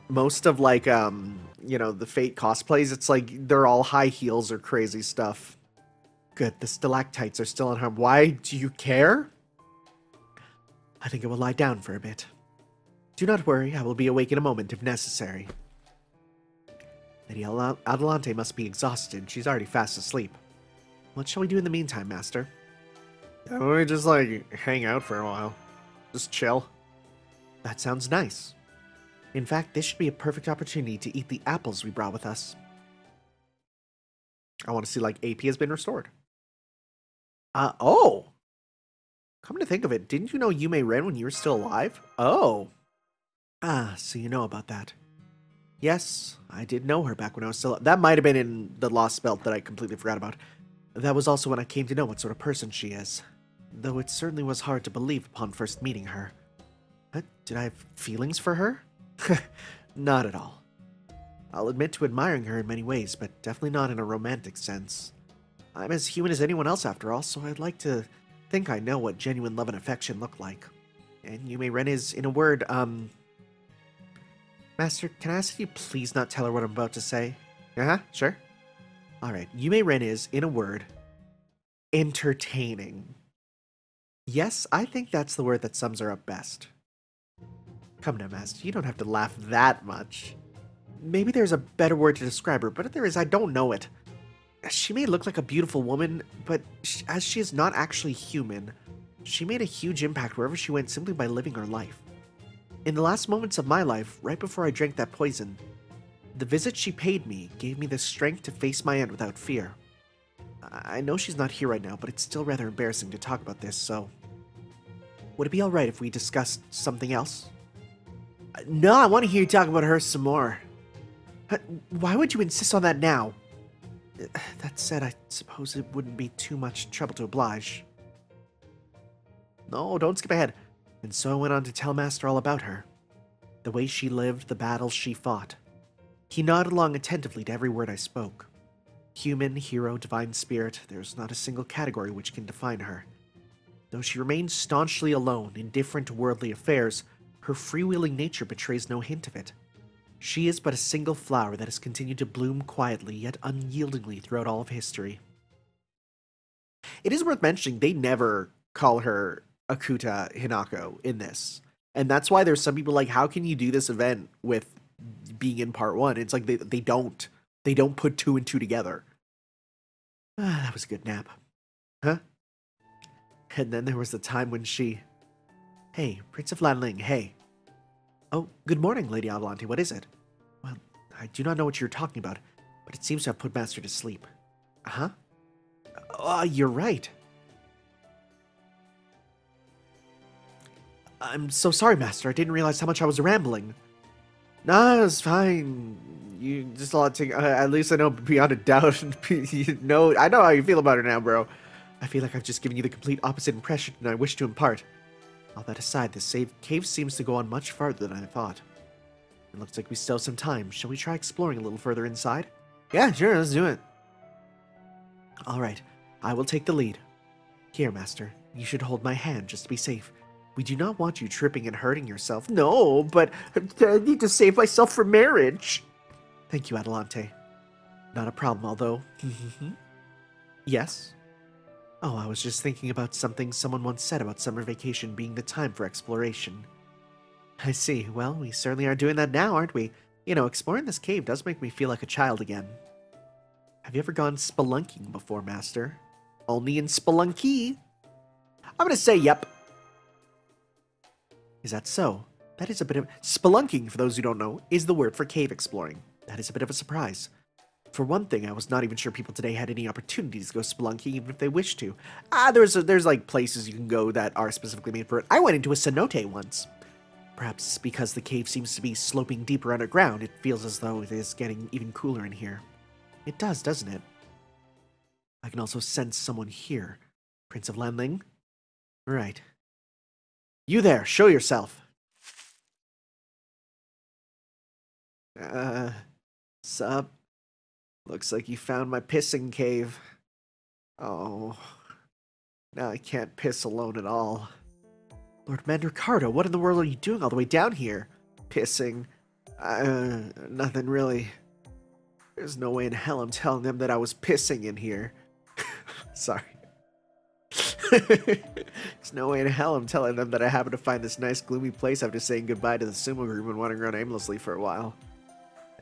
most of like um, you know, the Fate cosplays, it's like they're all high heels or crazy stuff. Good, the stalactites are still unharmed. Why do you care? I think I will lie down for a bit. Do not worry, I will be awake in a moment if necessary. Lady Atalante must be exhausted. She's already fast asleep. What shall we do in the meantime, Master? Yeah, we just, like, hang out for a while. Just chill. That sounds nice. In fact, this should be a perfect opportunity to eat the apples we brought with us. I want to see, like, AP has been restored. Uh, oh! Come to think of it, didn't you know Yu Mei-ren when you were still alive? Oh. Ah, so you know about that. Yes, I did know her back when I was still... That might have been in the Lost Belt that I completely forgot about. That was also when I came to know what sort of person she is. Though it certainly was hard to believe upon first meeting her. Did I have feelings for her? not at all. I'll admit to admiring her in many ways, but definitely not in a romantic sense. I'm as human as anyone else after all, so I'd like to think I know what genuine love and affection look like. And Yu Mei-ren is, in a word, um, Master, can I ask you please not tell her what I'm about to say? Uh-huh, sure. Alright, Yu Mei-ren is, in a word, entertaining. Yes, I think that's the word that sums her up best. Come now, Master, you don't have to laugh that much. Maybe there's a better word to describe her, but if there is, I don't know it. She may look like a beautiful woman, but as she is not actually human, she made a huge impact wherever she went simply by living her life. In the last moments of my life, right before I drank that poison, the visit she paid me gave me the strength to face my end without fear. I know she's not here right now, but it's still rather embarrassing to talk about this, so... Would it be alright if we discussed something else? Uh, no, I want to hear you talk about her some more. Uh, why would you insist on that now? Uh, that said, I suppose it wouldn't be too much trouble to oblige. No, don't skip ahead. And so I went on to tell Master all about her. The way she lived, the battles she fought. He nodded along attentively to every word I spoke. Human, hero, divine spirit, there's not a single category which can define her. Though she remains staunchly alone, indifferent to worldly affairs, her freewheeling nature betrays no hint of it. She is but a single flower that has continued to bloom quietly yet unyieldingly throughout all of history. It is worth mentioning they never call her Akuta Hinako in this. And that's why there's some people like, how can you do this event with being in part one? It's like they, they don't. They don't put two and two together. Ah, that was a good nap. Huh? And then there was the time when she... Hey, Prince of Lanling, hey. Oh, good morning, Lady Atalante, what is it? Well, I do not know what you're talking about, but it seems to have put Master to sleep. Uh-huh. Oh, you're right. I'm so sorry, Master. I didn't realize how much I was rambling. Nah, it's fine. You just a lot to. Uh, at least I know beyond a doubt. you know, I know how you feel about her now, bro. I feel like I've just given you the complete opposite impression than I wish to impart. All that aside, this save cave seems to go on much farther than I thought. It looks like we still have some time. Shall we try exploring a little further inside? Yeah, sure, let's do it. Alright, I will take the lead. Here, Master, you should hold my hand just to be safe. We do not want you tripping and hurting yourself. No, but uh, I need to save myself for marriage. Thank you, Atalante. Not a problem, although. Mm-hmm. yes? Oh, I was just thinking about something someone once said about summer vacation being the time for exploration. I see. Well, we certainly are doing that now, aren't we? You know, exploring this cave does make me feel like a child again. Have you ever gone spelunking before, Master? Only in Spelunky. I'm gonna say yep. Is that so? That is a bit of... Spelunking, for those who don't know, is the word for cave exploring. That is a bit of a surprise. For one thing, I was not even sure people today had any opportunities to go spelunking, even if they wished to. Ah, there's a, there's like places you can go that are specifically made for it. I went into a cenote once. Perhaps because the cave seems to be sloping deeper underground, it feels as though it is getting even cooler in here. It does, doesn't it? I can also sense someone here. Prince of Lanling? Right. You there, show yourself. Uh, sup? Looks like you found my pissing cave. Oh. Now I can't piss alone at all. Lord Mandricardo, what in the world are you doing all the way down here? Pissing. Uh, nothing really. There's no way in hell I'm telling them that I was pissing in here. Sorry. There's no way in hell I'm telling them that I happened to find this nice gloomy place after saying goodbye to the sumo group and wandering around aimlessly for a while.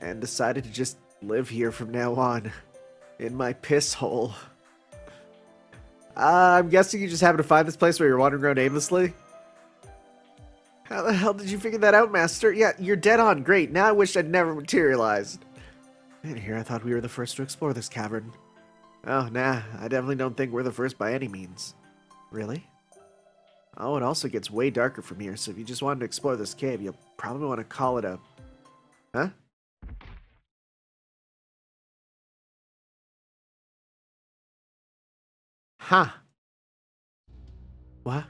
And decided to just live here from now on. In my piss hole. Uh, I'm guessing you just happened to find this place where you're wandering around aimlessly? How the hell did you figure that out, Master? Yeah, you're dead on. Great. Now I wish I'd never materialized. Man, here I thought we were the first to explore this cavern. Oh, nah. I definitely don't think we're the first by any means. Really? Oh, it also gets way darker from here, so if you just wanted to explore this cave, you'll probably want to call it a... Huh? Huh. What?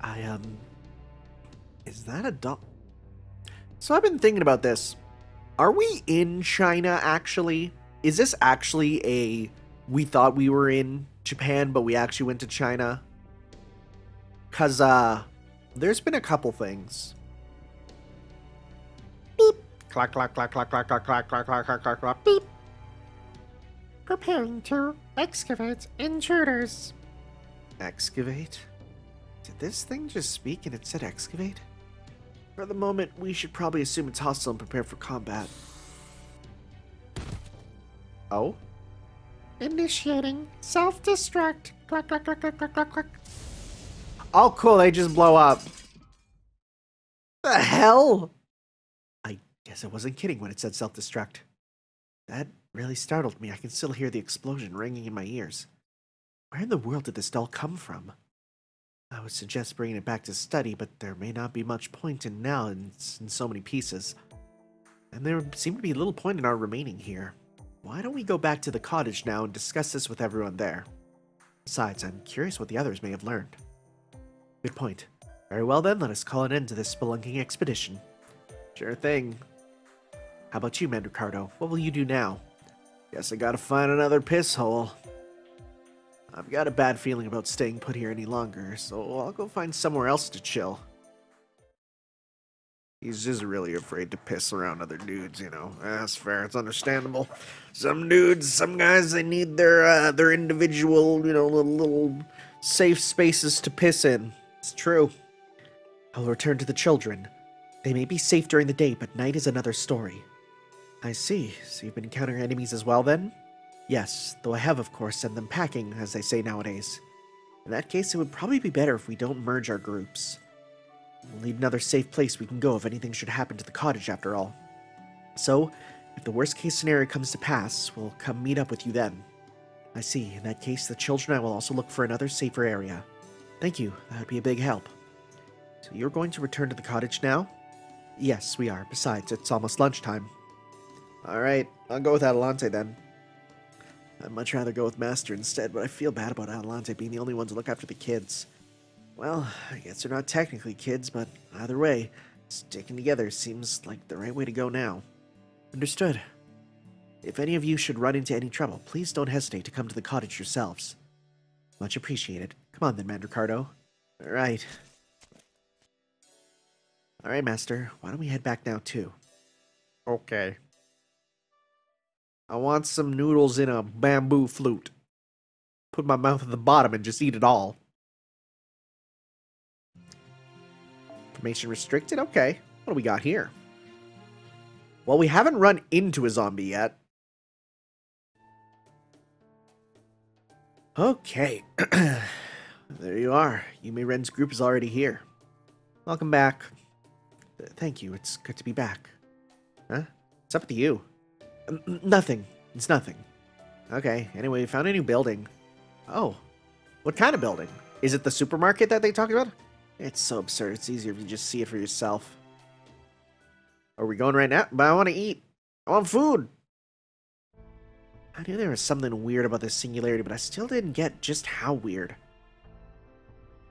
I, um... Is that a dog? So I've been thinking about this. Are we in China, actually? Is this actually a... We thought we were in Japan, but we actually went to China? Because, uh... There's been a couple things. Beep. Clack, clack, clack, clack, clack, clack, clack, clack, clack, clack, clack, clack, beep. Preparing to excavate intruders. Excavate? Did this thing just speak and it said excavate? For the moment, we should probably assume it's hostile and prepare for combat. Oh? Initiating self-destruct. Clack, clack, clack, clack, clack, clack, clack. Oh, cool, they just blow up. The hell? I guess I wasn't kidding when it said self-destruct. That really startled me. I can still hear the explosion ringing in my ears. Where in the world did this doll come from? I would suggest bringing it back to study, but there may not be much point in now in, in so many pieces. And there seemed to be little point in our remaining here. Why don't we go back to the cottage now and discuss this with everyone there? Besides, I'm curious what the others may have learned. Good point. Very well then, let us call an end to this spelunking expedition. Sure thing. How about you, Mandricardo? What will you do now? Guess I gotta find another piss hole. I've got a bad feeling about staying put here any longer, so I'll go find somewhere else to chill. He's just really afraid to piss around other dudes, you know. That's fair. It's understandable. Some dudes, some guys, they need their uh, their individual, you know, little, little safe spaces to piss in. It's true. I'll return to the children. They may be safe during the day, but night is another story. I see. So you've been encountering enemies as well, then? Yes, though I have, of course, sent them packing, as they say nowadays. In that case, it would probably be better if we don't merge our groups. We'll need another safe place we can go if anything should happen to the cottage, after all. So, if the worst case scenario comes to pass, we'll come meet up with you then. I see. In that case, the children and I will also look for another safer area. Thank you. That would be a big help. So you're going to return to the cottage now? Yes, we are. Besides, it's almost lunchtime. Alright, I'll go with Atalante then. I'd much rather go with Master instead, but I feel bad about Atalante being the only one to look after the kids. Well, I guess they're not technically kids, but either way, sticking together seems like the right way to go now. Understood. If any of you should run into any trouble, please don't hesitate to come to the cottage yourselves. Much appreciated. Come on then, Mandricardo. All right. All right, Master. Why don't we head back now, too? Okay. I want some noodles in a bamboo flute. Put my mouth at the bottom and just eat it all. Information restricted? Okay. What do we got here? Well, we haven't run into a zombie yet. Okay. there you are. Yu Mei-ren's group is already here. Welcome back. Th- Thank you. It's good to be back. Huh? What's up with you? Nothing. It's nothing. Okay. Anyway, we found a new building. Oh. What kind of building? Is it the supermarket that they talked about? It's so absurd. It's easier if you just see it for yourself. Are we going right now? But I want to eat. I want food. I knew there was something weird about this singularity, but I still didn't get just how weird.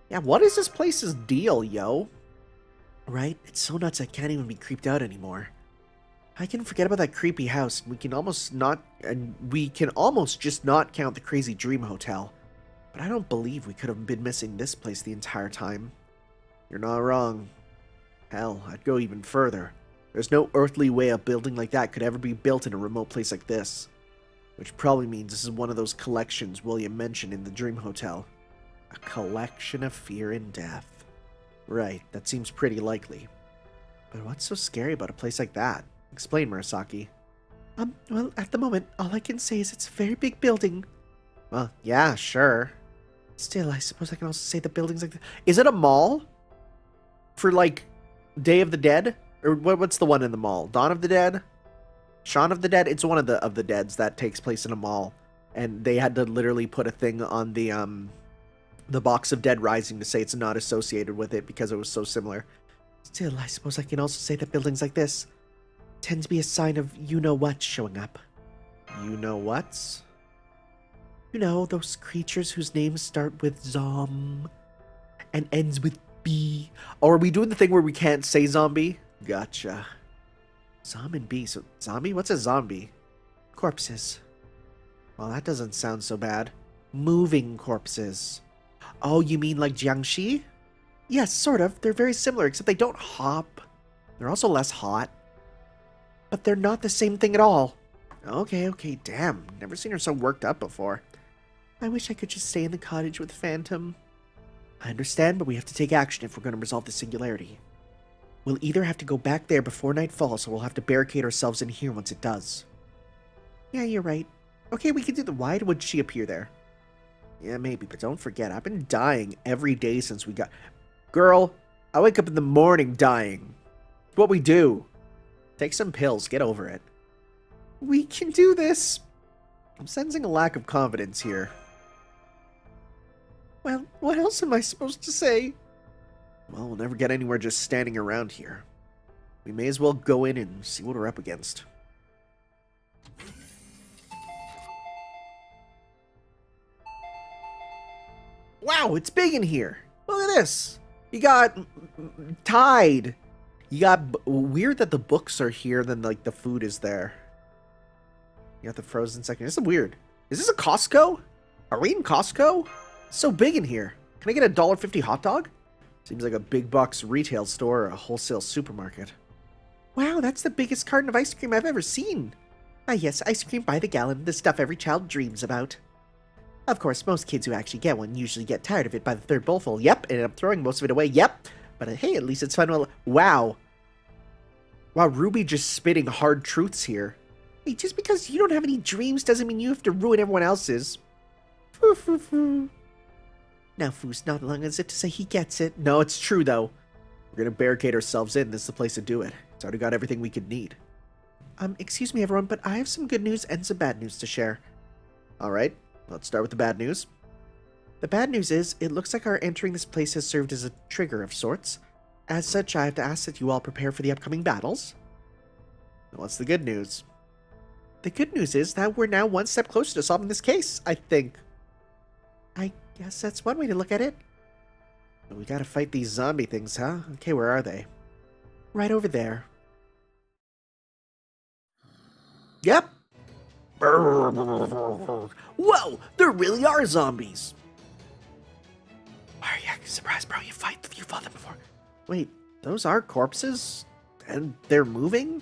Yeah, what is this place's deal, yo? Right? It's so nuts I can't even be creeped out anymore. I can forget about that creepy house, we can almost not and we can almost just not count the crazy dream hotel. But I don't believe we could have been missing this place the entire time. You're not wrong. Hell, I'd go even further. There's no earthly way a building like that could ever be built in a remote place like this. Which probably means this is one of those collections William mentioned in the Dream Hotel. A collection of fear and death. Right, that seems pretty likely. But what's so scary about a place like that? Explain, Murasaki. Um, well, at the moment, all I can say is it's a very big building. Well, yeah, sure. Still, I suppose I can also say the building's like... Is it a mall? For, like, Day of the Dead? Or what, what's the one in the mall? Dawn of the Dead? Shaun of the Dead? It's one of the of the deads that takes place in a mall. And they had to literally put a thing on the, um... The box of Dead Rising to say it's not associated with it because it was so similar. Still, I suppose I can also say that buildings like this tend to be a sign of you-know-what showing up. You-know-whats? You know, those creatures whose names start with Zom and ends with B. Or are we doing the thing where we can't say zombie? Gotcha. Zombie. So, zombie? What's a zombie? Corpses. Well, that doesn't sound so bad. Moving corpses. Oh, you mean like jiangshi? Yes, sort of. They're very similar, except they don't hop. They're also less hot. But they're not the same thing at all. Okay, okay, damn. Never seen her so worked up before. I wish I could just stay in the cottage with Phantom. I understand, but we have to take action if we're going to resolve the singularity. We'll either have to go back there before night falls, or we'll have to barricade ourselves in here once it does. Yeah, you're right. Okay, we can do the. Why would she appear there? Yeah, maybe, but don't forget, I've been dying every day since we got. Girl, I wake up in the morning dying. It's what we do. Take some pills, get over it. We can do this. I'm sensing a lack of confidence here. Well, what else am I supposed to say? Well, we'll never get anywhere just standing around here. We may as well go in and see what we're up against. Wow, it's big in here. Look at this. You got Tide. You got weird that the books are here, then like the food is there. You got the frozen section. This is weird. Is this a Costco? Are we in Costco? So big in here. Can I get a dollar fifty hot dog? Seems like a big box retail store or a wholesale supermarket. Wow, that's the biggest carton of ice cream I've ever seen. Ah, yes, ice cream by the gallon, the stuff every child dreams about. Of course, most kids who actually get one usually get tired of it by the third bowlful. Yep, and I'm throwing most of it away. Yep. But uh, hey, at least it's fun while. Wow. Wow, Ruby just spitting hard truths here. Hey, just because you don't have any dreams doesn't mean you have to ruin everyone else's. Now not long as if to say he gets it. No, it's true though. We're gonna barricade ourselves in. This is the place to do it. It's already got everything we could need. Um, excuse me everyone, but I have some good news and some bad news to share. Alright, let's start with the bad news. The bad news is, it looks like our entering this place has served as a trigger of sorts. As such, I have to ask that you all prepare for the upcoming battles. What's the good news? The good news is that we're now one step closer to solving this case, I think. I guess that's one way to look at it. We gotta fight these zombie things, huh? Okay, where are they? Right over there. Yep. Whoa, there really are zombies. Are you surprised, bro? You fight, you fought them before. Wait, those are corpses, and they're moving.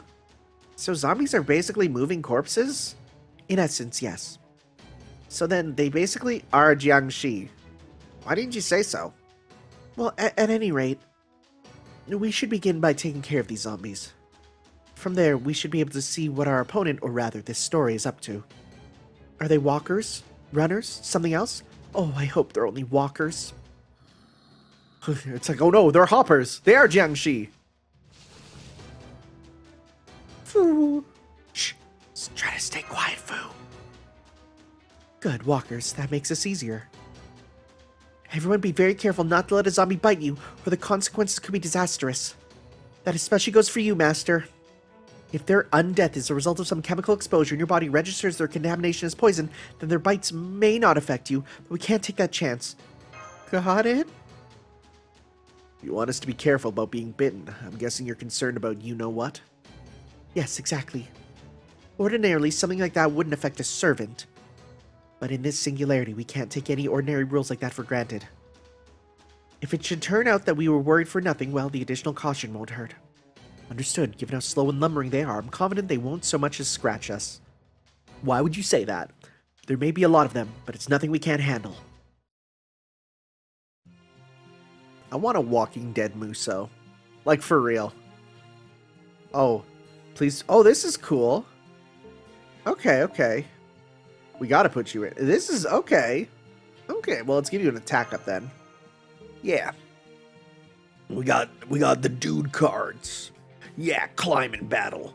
So zombies are basically moving corpses, in essence, yes. So then they basically are jiangshi. Why didn't you say so? Well, at, at any rate, we should begin by taking care of these zombies. From there, we should be able to see what our opponent, or rather this story, is up to. Are they walkers? Runners? Something else? Oh, I hope they're only walkers. it's like, oh no, they're hoppers. They are jiangshi. Fu. Shh. Try to stay quiet, Fu. Good, walkers. That makes us easier. Everyone be very careful not to let a zombie bite you, or the consequences could be disastrous. That especially goes for you, Master. If their undeath is a result of some chemical exposure and your body registers their contamination as poison, then their bites may not affect you, but we can't take that chance. Got it? You want us to be careful about being bitten. I'm guessing you're concerned about you know what? Yes, exactly. Ordinarily, something like that wouldn't affect a servant. But in this singularity, we can't take any ordinary rules like that for granted. If it should turn out that we were worried for nothing, well, the additional caution won't hurt. Understood. Given how slow and lumbering they are, I'm confident they won't so much as scratch us. Why would you say that? There may be a lot of them, but it's nothing we can't handle. I want a Walking Dead Musou. Like, for real. Oh, please. Oh, this is cool. Okay, okay. We gotta put you in. This is okay. Okay, well, let's give you an attack up then. Yeah. We got we got the dude cards. Yeah, climbing battle.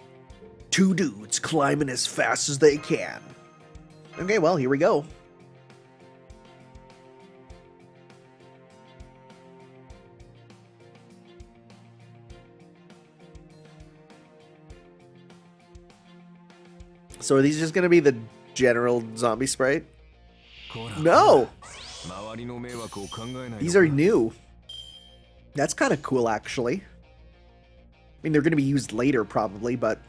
Two dudes climbing as fast as they can. Okay, well, here we go. So are these just gonna be the general zombie sprite? No! These are new. That's kind of cool, actually. I mean, they're going to be used later, probably, but...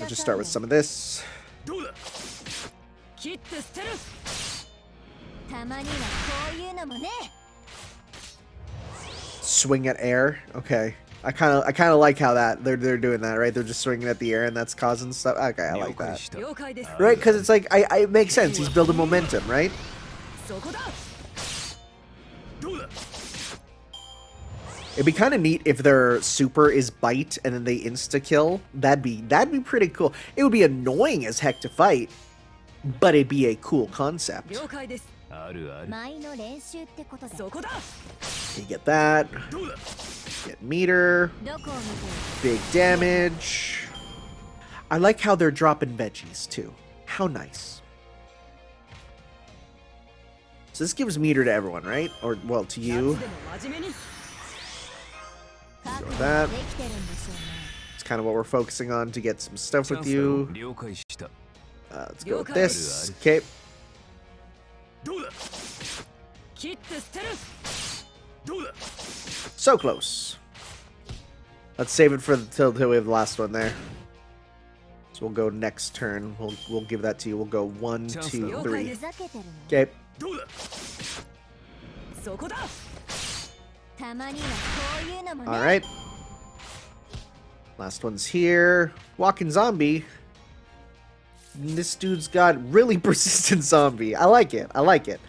I'll just start with some of this. Swing at air? Okay. I kind of I kind of like how that they're they're doing that right. They're just swinging at the air and that's causing stuff. Okay, I like that. Right, because it's like I, I, it makes sense. He's building momentum, right? It'd be kind of neat if their super is bite and then they insta kill. That'd be that'd be pretty cool. It would be annoying as heck to fight, but it'd be a cool concept. You get that. Get meter. Big damage. I like how they're dropping veggies, too. How nice. So this gives meter to everyone, right? Or, well, to you. Go that. It's kind of what we're focusing on to get some stuff with you. Uh, let's go with this. Okay. So close. Let's save it for the, till, till we have the last one there. So we'll go next turn. We'll we'll give that to you. We'll go one, two, three. Okay. All right. Last one's here. Walking zombie. This dude's got really persistent zombie. I like it. I like it.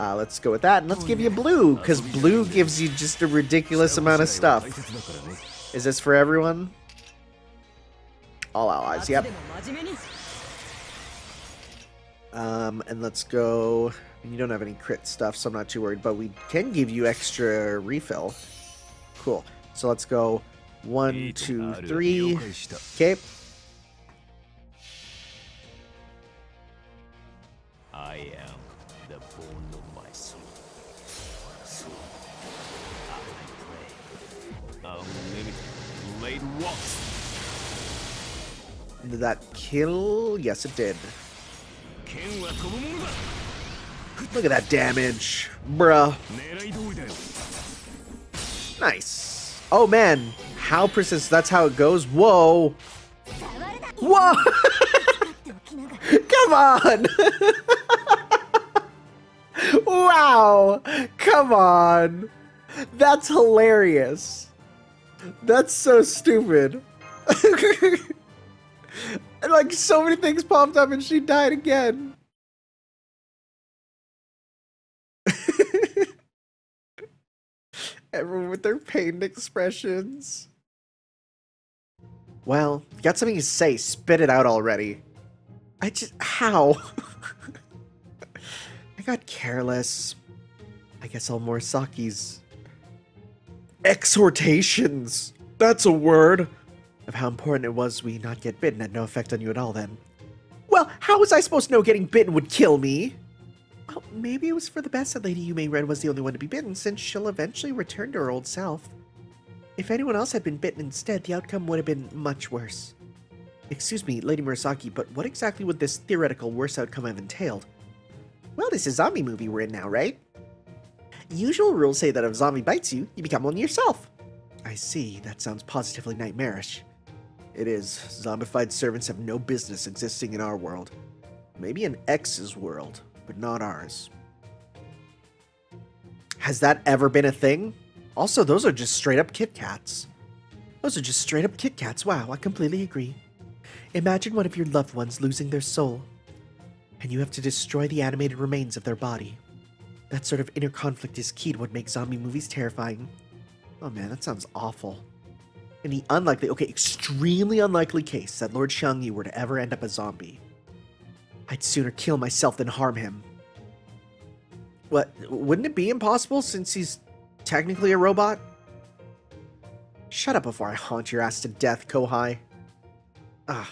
Uh, let's go with that, and let's give you blue, because blue gives you just a ridiculous amount of stuff. Is this for everyone? All allies, yep. Um, and let's go... You don't have any crit stuff, so I'm not too worried, but we can give you extra refill. Cool. So let's go one, two, three. Okay. I am Did that kill? Yes, it did. Look at that damage, bruh. Nice. Oh man, how persistent. That's how it goes. Whoa. Whoa. Come on. wow. Come on. That's hilarious. That's so stupid. And, like so many things popped up and she died again. Everyone with their pained expressions. Well, you got something to say, spit it out already. I just. How? I got careless. I guess all Murasaki's. Exhortations! That's a word! Of how important it was we not get bitten had no effect on you at all then. Well, how was I supposed to know getting bitten would kill me? Well, maybe it was for the best that Lady Yu Mei-ren was the only one to be bitten, since she'll eventually return to her old self. If anyone else had been bitten instead, the outcome would have been much worse. Excuse me, Lady Murasaki, but what exactly would this theoretical worse outcome have entailed? Well, this is zombie movie we're in now, right? Usual rules say that if a zombie bites you, you become one yourself. I see, that sounds positively nightmarish. It is. Zombified servants have no business existing in our world. Maybe in X's world, but not ours. Has that ever been a thing? Also, those are just straight up Kit Kats. Those are just straight up Kit Kats. Wow, I completely agree. Imagine one of your loved ones losing their soul, and you have to destroy the animated remains of their body. That sort of inner conflict is key to what makes zombie movies terrifying. Oh man, that sounds awful. In the unlikely, okay, extremely unlikely case that Lord Xiang Yu were to ever end up a zombie, I'd sooner kill myself than harm him. What? Wouldn't it be impossible since he's technically a robot? Shut up before I haunt your ass to death, Kohai. Ah.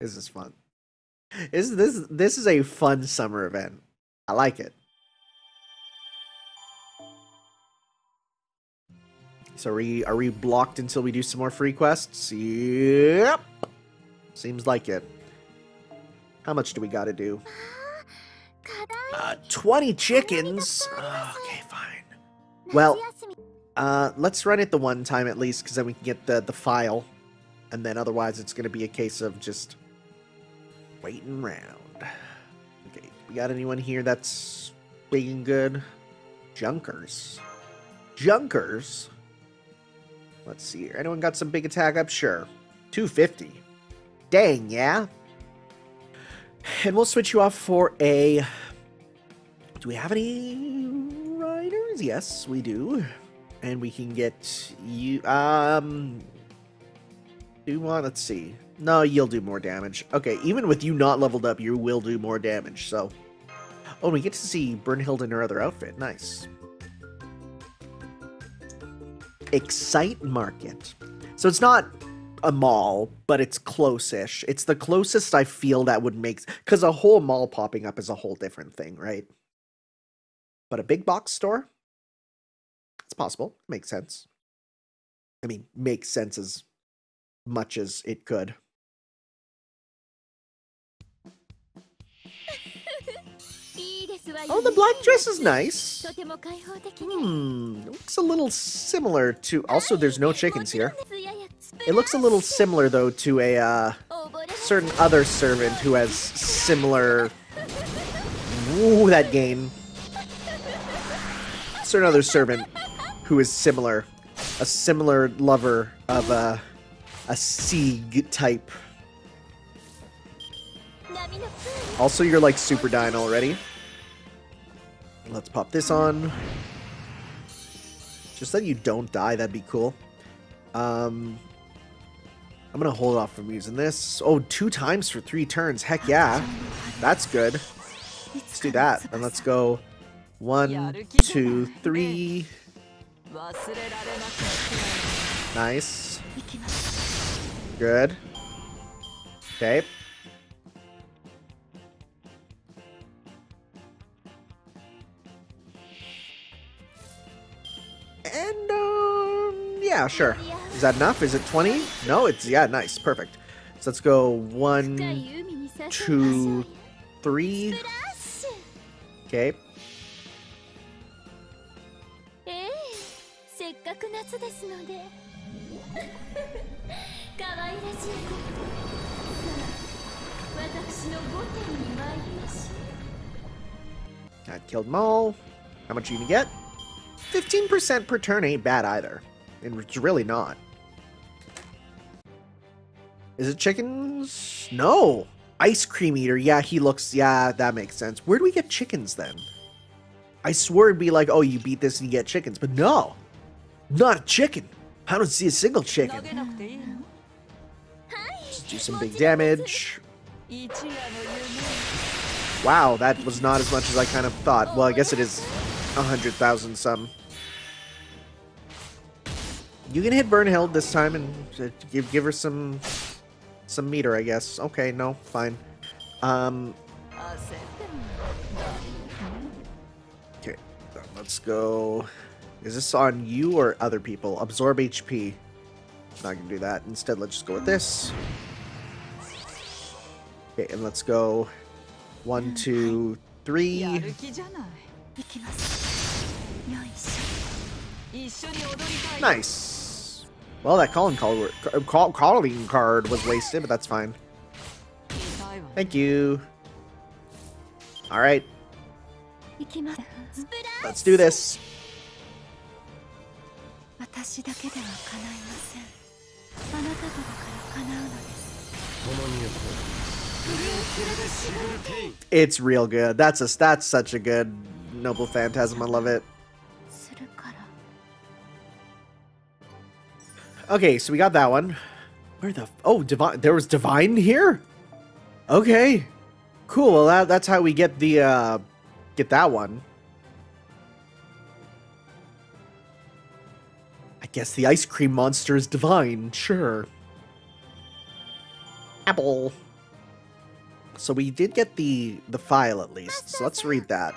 This is fun. This this this is a fun summer event. I like it. So are we are we blocked until we do some more free quests? Yep. Seems like it. How much do we got to do? Uh, 20 chickens. Okay, fine. Well, uh, let's run it the one time at least, because then we can get the the file, and then otherwise it's going to be a case of just waiting around. Okay, we got anyone here that's big and good? Junkers. Junkers. Let's see here. Anyone got some big attack up? Sure. 250. Dang, yeah. And we'll switch you off for a. Do we have any riders? Yes, we do. And we can get you. Um. Do you want? Let's see. No, you'll do more damage. Okay, even with you not leveled up, you will do more damage. So. Oh, we get to see Brynhild in her other outfit. Nice. Excite Market. So it's not a mall, but it's close-ish. It's the closest I feel that would make because a whole mall popping up is a whole different thing, right? But a big box store, it's possible. Makes sense. I mean, makes sense as much as it could. Oh, the black dress is nice. Hmm, looks a little similar to... Also, there's no chickens here. It looks a little similar, though, to a uh, certain other servant who has similar... Ooh, that game. Certain other servant who is similar. A similar lover of uh, a Sieg type. Also, you're like super dying already. Let's pop this on. Just that you don't die, that'd be cool. Um, I'm going to hold off from using this. Oh, two times for three turns. Heck yeah. That's good. Let's do that. And let's go one, two, three. Nice. Good. Okay. Yeah, sure. Is that enough? Is it 20? No, it's, yeah, nice, perfect. So let's go one, two, three. Okay. That killed Maul. How much are you gonna get? 15% per turn ain't bad either and it's really not. Is it chickens? No. Ice cream eater. Yeah, he looks. Yeah, that makes sense. Where do we get chickens then? I swear it'd be like, oh, you beat this and you get chickens. But no. Not a chicken. I don't see a single chicken. Just do some big damage. Wow, that was not as much as I kind of thought. Well, I guess it is 100,000 some. You can hit Brynhild this time and give give her some some meter, I guess. Okay, no, fine. Um. Okay, let's go. Is this on you or other people? Absorb HP. Not gonna do that. Instead, let's just go with this. Okay, and let's go. One, two, three. Nice. Well, that calling card, call, calling card was wasted, but that's fine. Thank you. All right. Let's do this. It's real good. That's a that's such a good Noble Phantasm. I love it. Okay, so we got that one. Where the oh divine? There was divine here. Okay, cool. Well, that, that's how we get the uh get that one. I guess the ice cream monster is divine. Sure. Apple. So we did get the the file at least. So let's read that.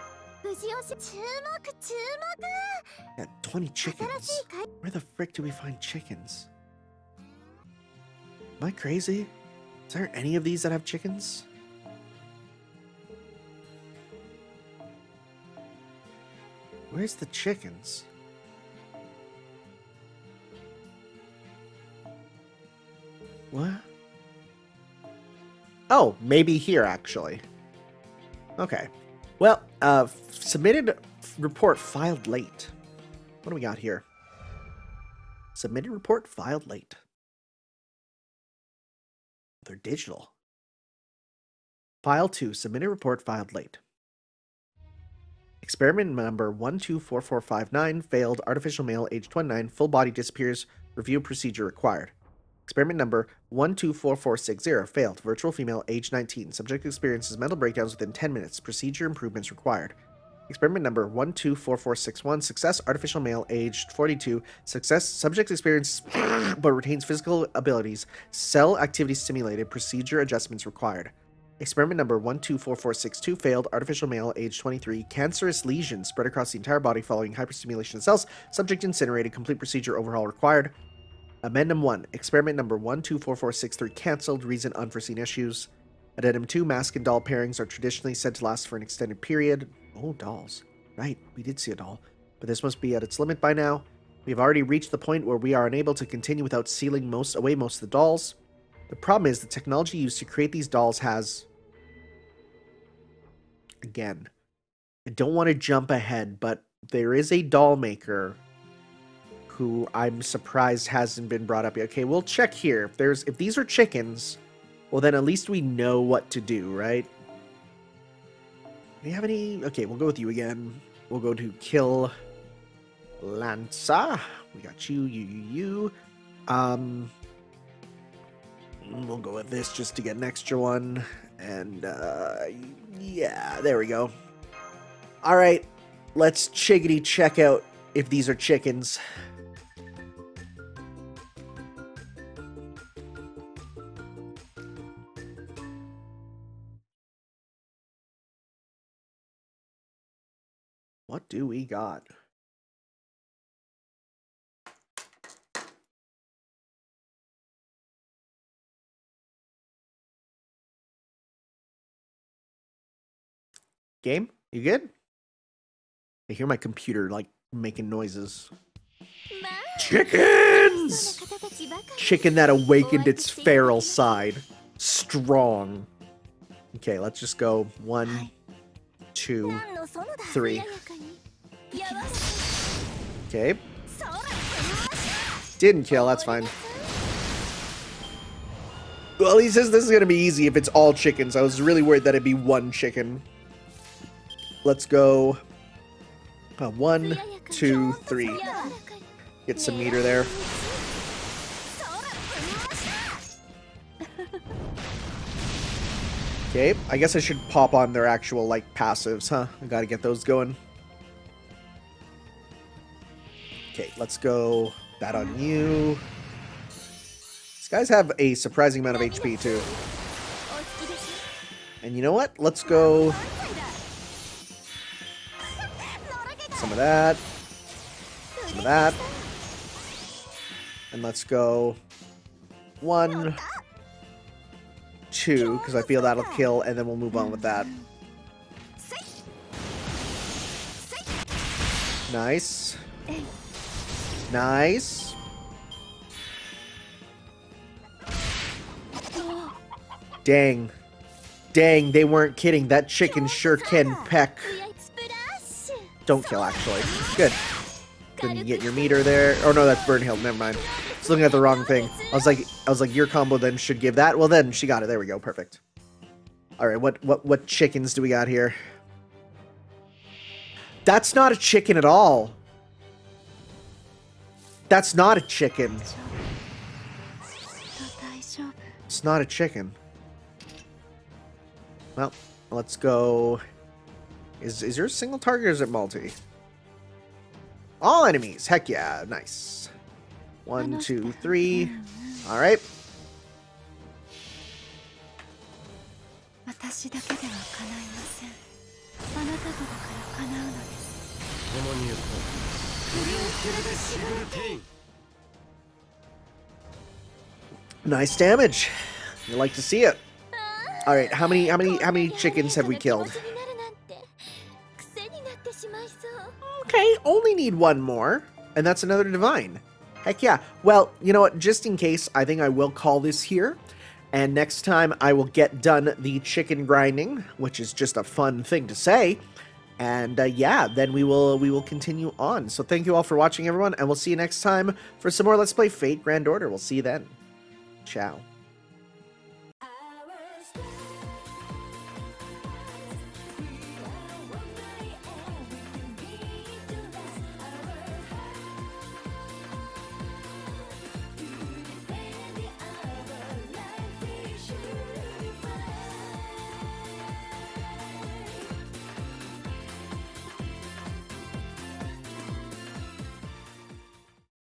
Got 20 chickens. Where the frick do we find chickens? Am I crazy? Is there any of these that have chickens? Where's the chickens? What? Oh, maybe here, actually. Okay. Well, uh, submitted report filed late. What do we got here? Submitted report filed late. They're digital. File 2, submitted report filed late. Experiment number 124459 failed. Artificial male, age 29, full body disappears. Review procedure required. Experiment number 124460 failed. Virtual female, age 19. Subject experiences mental breakdowns within 10 minutes. Procedure improvements required. Experiment number 124461 success artificial male aged 42 success subject experience but retains physical abilities cell activity stimulated procedure adjustments required. Experiment number 124462 failed artificial male aged 23 cancerous lesions spread across the entire body following hyperstimulation of cells subject incinerated complete procedure overhaul required. Amendum 1 experiment number 124463 cancelled reason unforeseen issues. Addendum 2 mask and doll pairings are traditionally said to last for an extended period. Oh, dolls. Right, we did see a doll. But this must be at its limit by now. We have already reached the point where we are unable to continue without sealing most away most of the dolls. The problem is the technology used to create these dolls has again. I don't want to jump ahead, but there is a doll maker who I'm surprised hasn't been brought up yet. Okay, we'll check here. If there's if these are chickens, well then at least we know what to do, right? Do you have any? Okay, we'll go with you again. We'll go to kill Lanza. We got you, you, you, you. Um, we'll go with this just to get an extra one. And uh, yeah, there we go. All right, let's chickadee check out if these are chickens. What do we got? Game, you good? I hear my computer like making noises. Chickens! Chicken that awakened its feral side. Strong. Okay, let's just go one, two, three. Okay. Didn't kill, that's fine. Well, he says this is going to be easy if it's all chickens. I was really worried that it'd be one chicken. Let's go. Uh, one, two, three. Get some meter there. Okay, I guess I should pop on their actual, like, passives, huh? I gotta get those going. Okay, let's go that on you. These guys have a surprising amount of HP, too. And you know what? Let's go some of that, some of that. And let's go one, two, because I feel that'll kill, and then we'll move on with that. Nice. Nice. Dang. Dang, they weren't kidding. That chicken sure can peck. Don't kill, actually. Good. Then you get your meter there. Oh no, that's Brynhild. Never mind. I was looking at the wrong thing. I was like, I was like, your combo then should give that. Well, then she got it. There we go. Perfect. All right. What what what chickens do we got here? That's not a chicken at all. That's not a chicken. It's not a chicken. Well, let's go. Is is there a single target or is it multi? All enemies. Heck yeah. Nice. One, two, three. All right. Nice damage. You like to see it. All right. How many how many how many chickens have we killed? Okay, only need one more, and that's another divine. Heck yeah. Well, you know what? Just in case, I think I will call this here. And next time I will get done the chicken grinding, which is just a fun thing to say. And uh, yeah, then we will we will continue on. So thank you all for watching, everyone, and we'll see you next time for some more Let's Play Fate Grand Order. We'll see you then. Ciao.